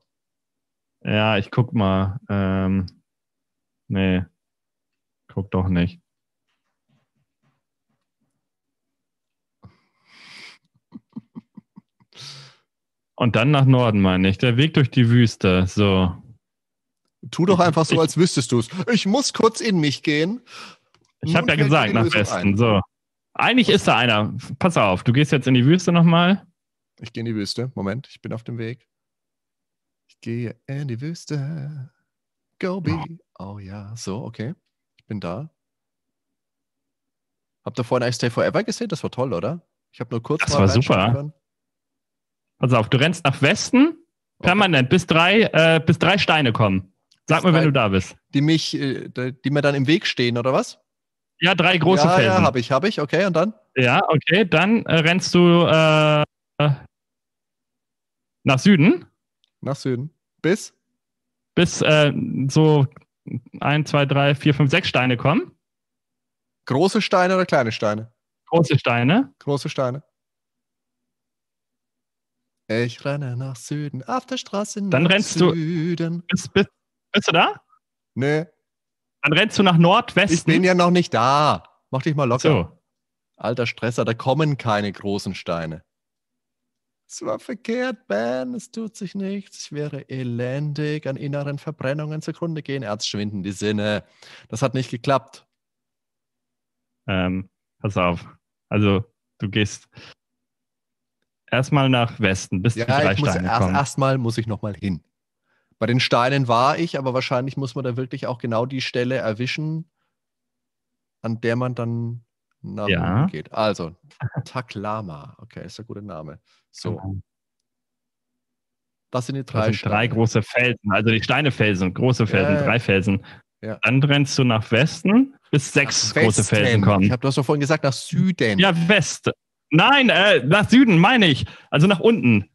Ja, ich guck mal. Ähm, nee. Guck doch nicht. Und dann nach Norden, meine ich. Der Weg durch die Wüste. So. Tu doch einfach so, Ich- als wüsstest du es. Ich muss kurz in mich gehen. Ich habe ja gesagt, nach Westen. ein. So. Eigentlich ist da einer. Pass auf, du gehst jetzt in die Wüste nochmal. Ich gehe in die Wüste. Moment, ich bin auf dem Weg. Ich gehe in die Wüste. Go be. Oh ja, so, okay. Ich bin da. Habt ihr vorhin eigentlich Stay Forever gesehen? Das war toll, oder? Ich habe nur kurz Das mal war super. Pass auf, du rennst nach Westen. Permanent, bis drei, äh, bis drei Steine kommen. Sag Bis mir, wenn drei- du da bist. Die mich, äh, die mir dann im Weg stehen, oder was? Ja, drei große ja, Felsen. ja, habe ich, habe ich. Okay, und dann? Ja, okay, dann äh, rennst du äh, nach Süden, Nach Süden. Bis? bis äh, so ein, zwei, drei, vier, fünf, sechs Steine kommen. Große Steine oder kleine Steine? Große Steine. Große Steine. Ich renne nach Süden, auf der Straße Dann nach rennst du- Süden. Bist, bist, bist du da? Nee, Dann rennst du nach Nordwesten. ich bin ja noch nicht da. Mach dich mal locker. so. Alter Stresser, da kommen keine großen Steine. Es war verkehrt, Ben, es tut sich nichts. Ich wäre elendig, an inneren Verbrennungen zugrunde gehen. Erz schwinden die Sinne. Das hat nicht geklappt. Ähm, pass auf. Also, du gehst erstmal nach Westen, bis die Ja, drei ich muss Steine erst kommen. erstmal muss ich noch mal hin. Bei den Steinen war ich, aber wahrscheinlich muss man da wirklich auch genau die Stelle erwischen, an der man dann nach Ja. geht. Also, Taklama. Okay, ist ein guter Name. So, Genau. das sind die Das drei sind drei Steine. große Felsen, also die Steinefelsen, große Felsen, Ja, drei Felsen. Ja. Dann rennst du nach Westen, bis sechs Nach große Felsen Westen. kommen. Ich habe doch vorhin gesagt, nach Süden. Ja, West. Nein, äh, nach Süden meine ich. Also nach unten.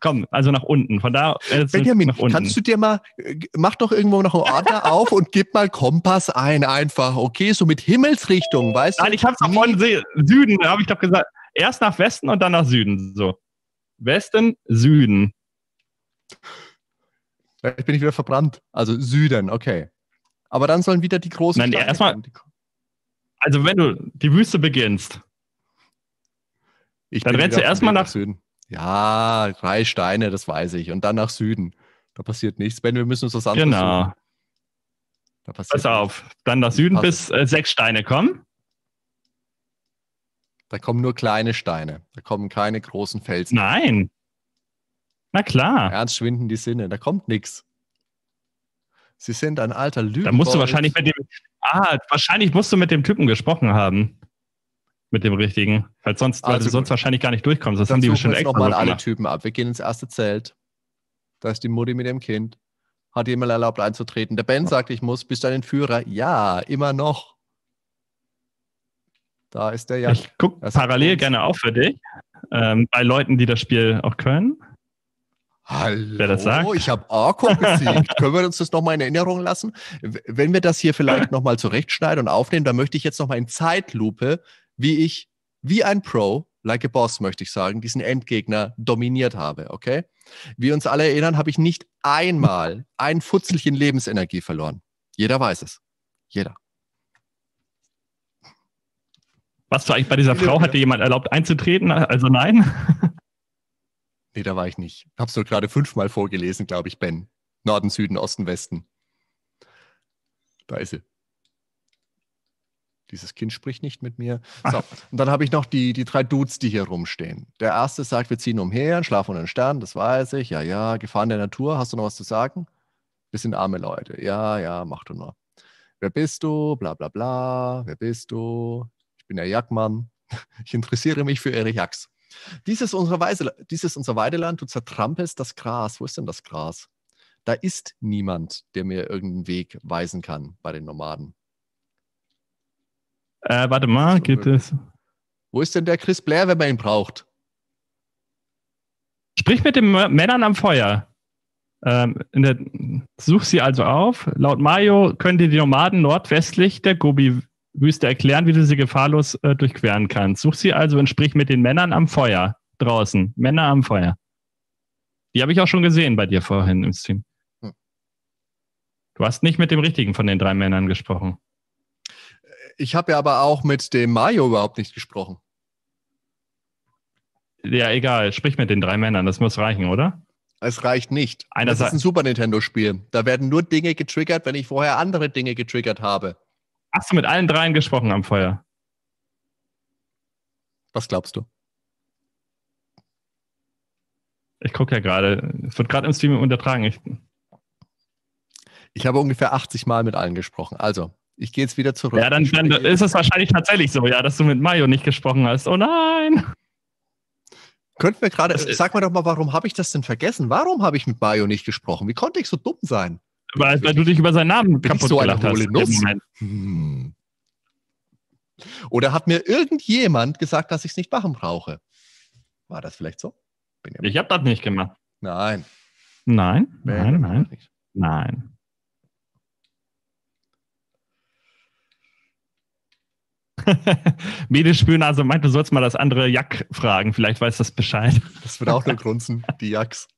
Komm, also nach unten. Von da äh, Benjamin, kannst du dir mal, äh, mach doch irgendwo noch einen Ordner (laughs) auf und gib mal Kompass ein, einfach, okay? So mit Himmelsrichtung, weißt du? Nein, ich habe doch von Süden, habe ich doch gesagt. Erst nach Westen und dann nach Süden. So. Westen, Süden. Ich bin nicht wieder verbrannt. Also Süden, okay. Aber dann sollen wieder die großen Nein, Steine erstmal- Also wenn du die Wüste beginnst, Ich Dann rennst du erstmal nach- Süden. Ja, drei Steine, das weiß ich. Und dann nach Süden. Da passiert nichts. Ben, wir müssen uns was anderes genau. suchen. Da passiert Pass auf. Dann nach Süden, Pass. bis äh, sechs Steine kommen. Da kommen nur kleine Steine. Da kommen keine großen Felsen. Nein. Na klar. Ernst schwinden die Sinne. Da kommt nichts. Sie sind ein alter Lügenbold. Da musst du wahrscheinlich mit dem Ah, wahrscheinlich musst du mit dem Typen gesprochen haben. Mit dem richtigen. Weil sonst, weil Also du sonst wahrscheinlich gar nicht durchkommst. Das Dann haben die bestimmt extra nochmal alle gemacht. Typen ab. Wir gehen ins erste Zelt. Da ist die Mutti mit dem Kind. Hat jemand erlaubt einzutreten? Der Ben sagt, ich muss. Bist du ein Entführer? Ja, immer noch. Da ist der Jack. Ich gucke parallel gerne auch für dich. Ähm, bei Leuten, die das Spiel auch können. Hallo, Wer das sagt? ich habe Arco besiegt. (laughs) Können wir uns das nochmal in Erinnerung lassen? Wenn wir das hier vielleicht nochmal zurechtschneiden und aufnehmen, dann möchte ich jetzt nochmal in Zeitlupe, wie ich, wie ein Pro, like a Boss, möchte ich sagen, diesen Endgegner dominiert habe, okay? Wie uns alle erinnern, habe ich nicht einmal ein Futzelchen Lebensenergie verloren. Jeder weiß es. Jeder. Was war eigentlich bei dieser Frau? Hat dir jemand erlaubt einzutreten? Also nein? (laughs) Nee, da war ich nicht. Hab's nur gerade fünfmal vorgelesen, glaube ich, Ben. Norden, Süden, Osten, Westen. Da ist sie. Dieses Kind spricht nicht mit mir. So, und dann habe ich noch die, die drei Dudes, die hier rumstehen. Der erste sagt, wir ziehen umher, und schlafen unter den Sternen, das weiß ich. Ja, ja, Gefahren der Natur. Hast du noch was zu sagen? Wir sind arme Leute. Ja, ja, mach du nur. Wer bist du? Bla, bla, bla. Wer bist du? Ich bin der Jagdmann. (laughs) Ich interessiere mich für ihre Jagds. Dies ist, unsere Weise, dies ist unser Weideland, du zertrampelst das Gras. Wo ist denn das Gras? Da ist niemand, der mir irgendeinen Weg weisen kann bei den Nomaden. Äh, warte mal, gibt es. Wo ist denn der Chris Blair, wenn man ihn braucht? Sprich mit den Männern am Feuer. Ähm, der, such sie also auf. Laut Mario können die Nomaden nordwestlich der Gobi-Wüste erklären, wie du sie gefahrlos äh, durchqueren kannst. Such sie also und sprich mit den Männern am Feuer draußen. Männer am Feuer. Die habe ich auch schon gesehen bei dir vorhin im Stream. Hm. Du hast nicht mit dem richtigen von den drei Männern gesprochen. Ich habe ja aber auch mit dem Mario überhaupt nicht gesprochen. Ja, egal. Sprich mit den drei Männern. Das muss reichen, oder? Es reicht nicht. Einer das ist ein Super Nintendo-Spiel. Da werden nur Dinge getriggert, wenn ich vorher andere Dinge getriggert habe. Hast du mit allen dreien gesprochen am Feuer? Was glaubst du? Ich gucke ja gerade. Es wird gerade im Stream untertragen. Ich, Ich habe ungefähr 80 Mal mit allen gesprochen. Also, ich gehe jetzt wieder zurück. Ja, dann, dann ist es wahrscheinlich tatsächlich so, ja, dass du mit Mario nicht gesprochen hast. Oh nein! Könnten wir gerade, sag mir doch mal, warum habe ich das denn vergessen? Warum habe ich mit Mario nicht gesprochen? Wie konnte ich so dumm sein? Weil, weil du dich über seinen Namen Bin kaputt so gelacht hast. Hm. Oder hat mir irgendjemand gesagt, dass ich es nicht machen brauche? War das vielleicht so? Ich habe das nicht gemacht. Nein. Nein, Nee, nein, nein, nein. (laughs) Mede Spürnase meint, du sollst mal das andere Jack fragen. Vielleicht weiß das Bescheid. Das wird auch nur (laughs) grunzen, die Jacks.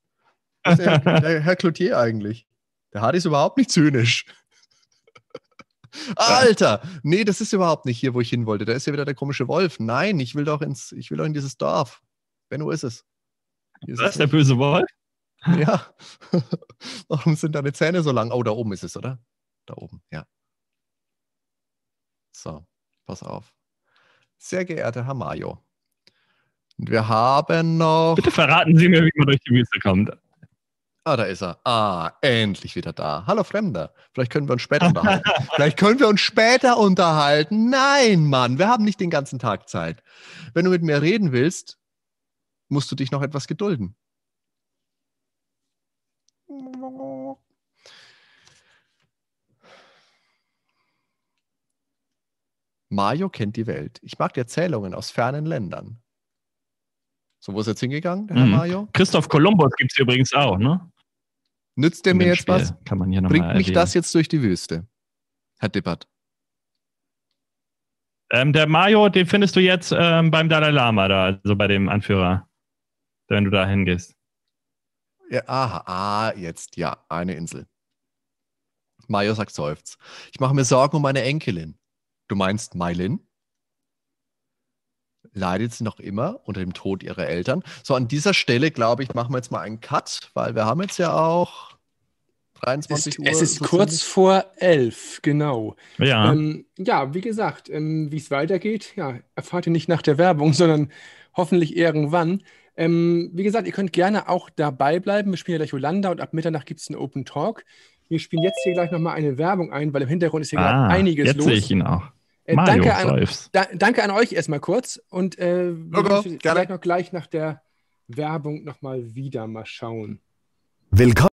Ist der, der Herr Cloutier eigentlich? Der Hardy ist überhaupt nicht zynisch. Alter! Nee, das ist überhaupt nicht hier, wo ich hin wollte. Da ist ja wieder der komische Wolf. Nein, ich will doch ins, ich will doch in dieses Dorf. Benno ist es. Hier ist ist der böse Wolf. Ja. (laughs) Warum sind deine Zähne so lang? Oh, da oben ist es, oder? Da oben, ja. So, pass auf. Sehr geehrter Herr Mayo. Wir haben noch. Bitte verraten Sie mir, wie man durch die Wüste kommt. Ah, da ist er. Ah, endlich wieder da. Hallo Fremder. Vielleicht können wir uns später unterhalten. Vielleicht können wir uns später unterhalten. Nein, Mann, wir haben nicht den ganzen Tag Zeit. Wenn du mit mir reden willst, musst du dich noch etwas gedulden. Mario kennt die Welt. Ich mag die Erzählungen aus fernen Ländern. So, wo ist er jetzt hingegangen, der Herr Mhm. Mario? Christoph Kolumbus gibt es übrigens auch, ne? Nützt der mir jetzt Spiel. was? Kann man hier Bringt nochmal mich erwähnen. das jetzt durch die Wüste? Herr Dippert. Ähm, der Mario, den findest du jetzt ähm, beim Dalai Lama da, also bei dem Anführer, wenn du da hingehst. Ja, aha, ah, jetzt, ja, eine Insel. Mario sagt seufzt. Ich mache mir Sorgen um meine Enkelin. Du meinst Mailin? Leidet sie noch immer unter dem Tod ihrer Eltern? So, an dieser Stelle, glaube ich, machen wir jetzt mal einen Cut, weil wir haben jetzt ja auch 23 Es, Uhr. es ist so kurz ziemlich. vor elf, genau. Ja, Ähm, ja, wie gesagt, ähm, wie es weitergeht, ja, erfahrt ihr nicht nach der Werbung, (laughs) sondern hoffentlich irgendwann. Ähm, wie gesagt, ihr könnt gerne auch dabei bleiben. Wir spielen ja gleich Yolanda und ab Mitternacht gibt es einen Open Talk. Wir spielen jetzt hier gleich nochmal eine Werbung ein, weil im Hintergrund ist hier Ah, gerade einiges jetzt los. sehe ich ihn auch. Äh, Mario danke, an, da, danke an euch erstmal kurz und äh, gerne. vielleicht noch gleich nach der Werbung nochmal wieder mal schauen. Willkommen.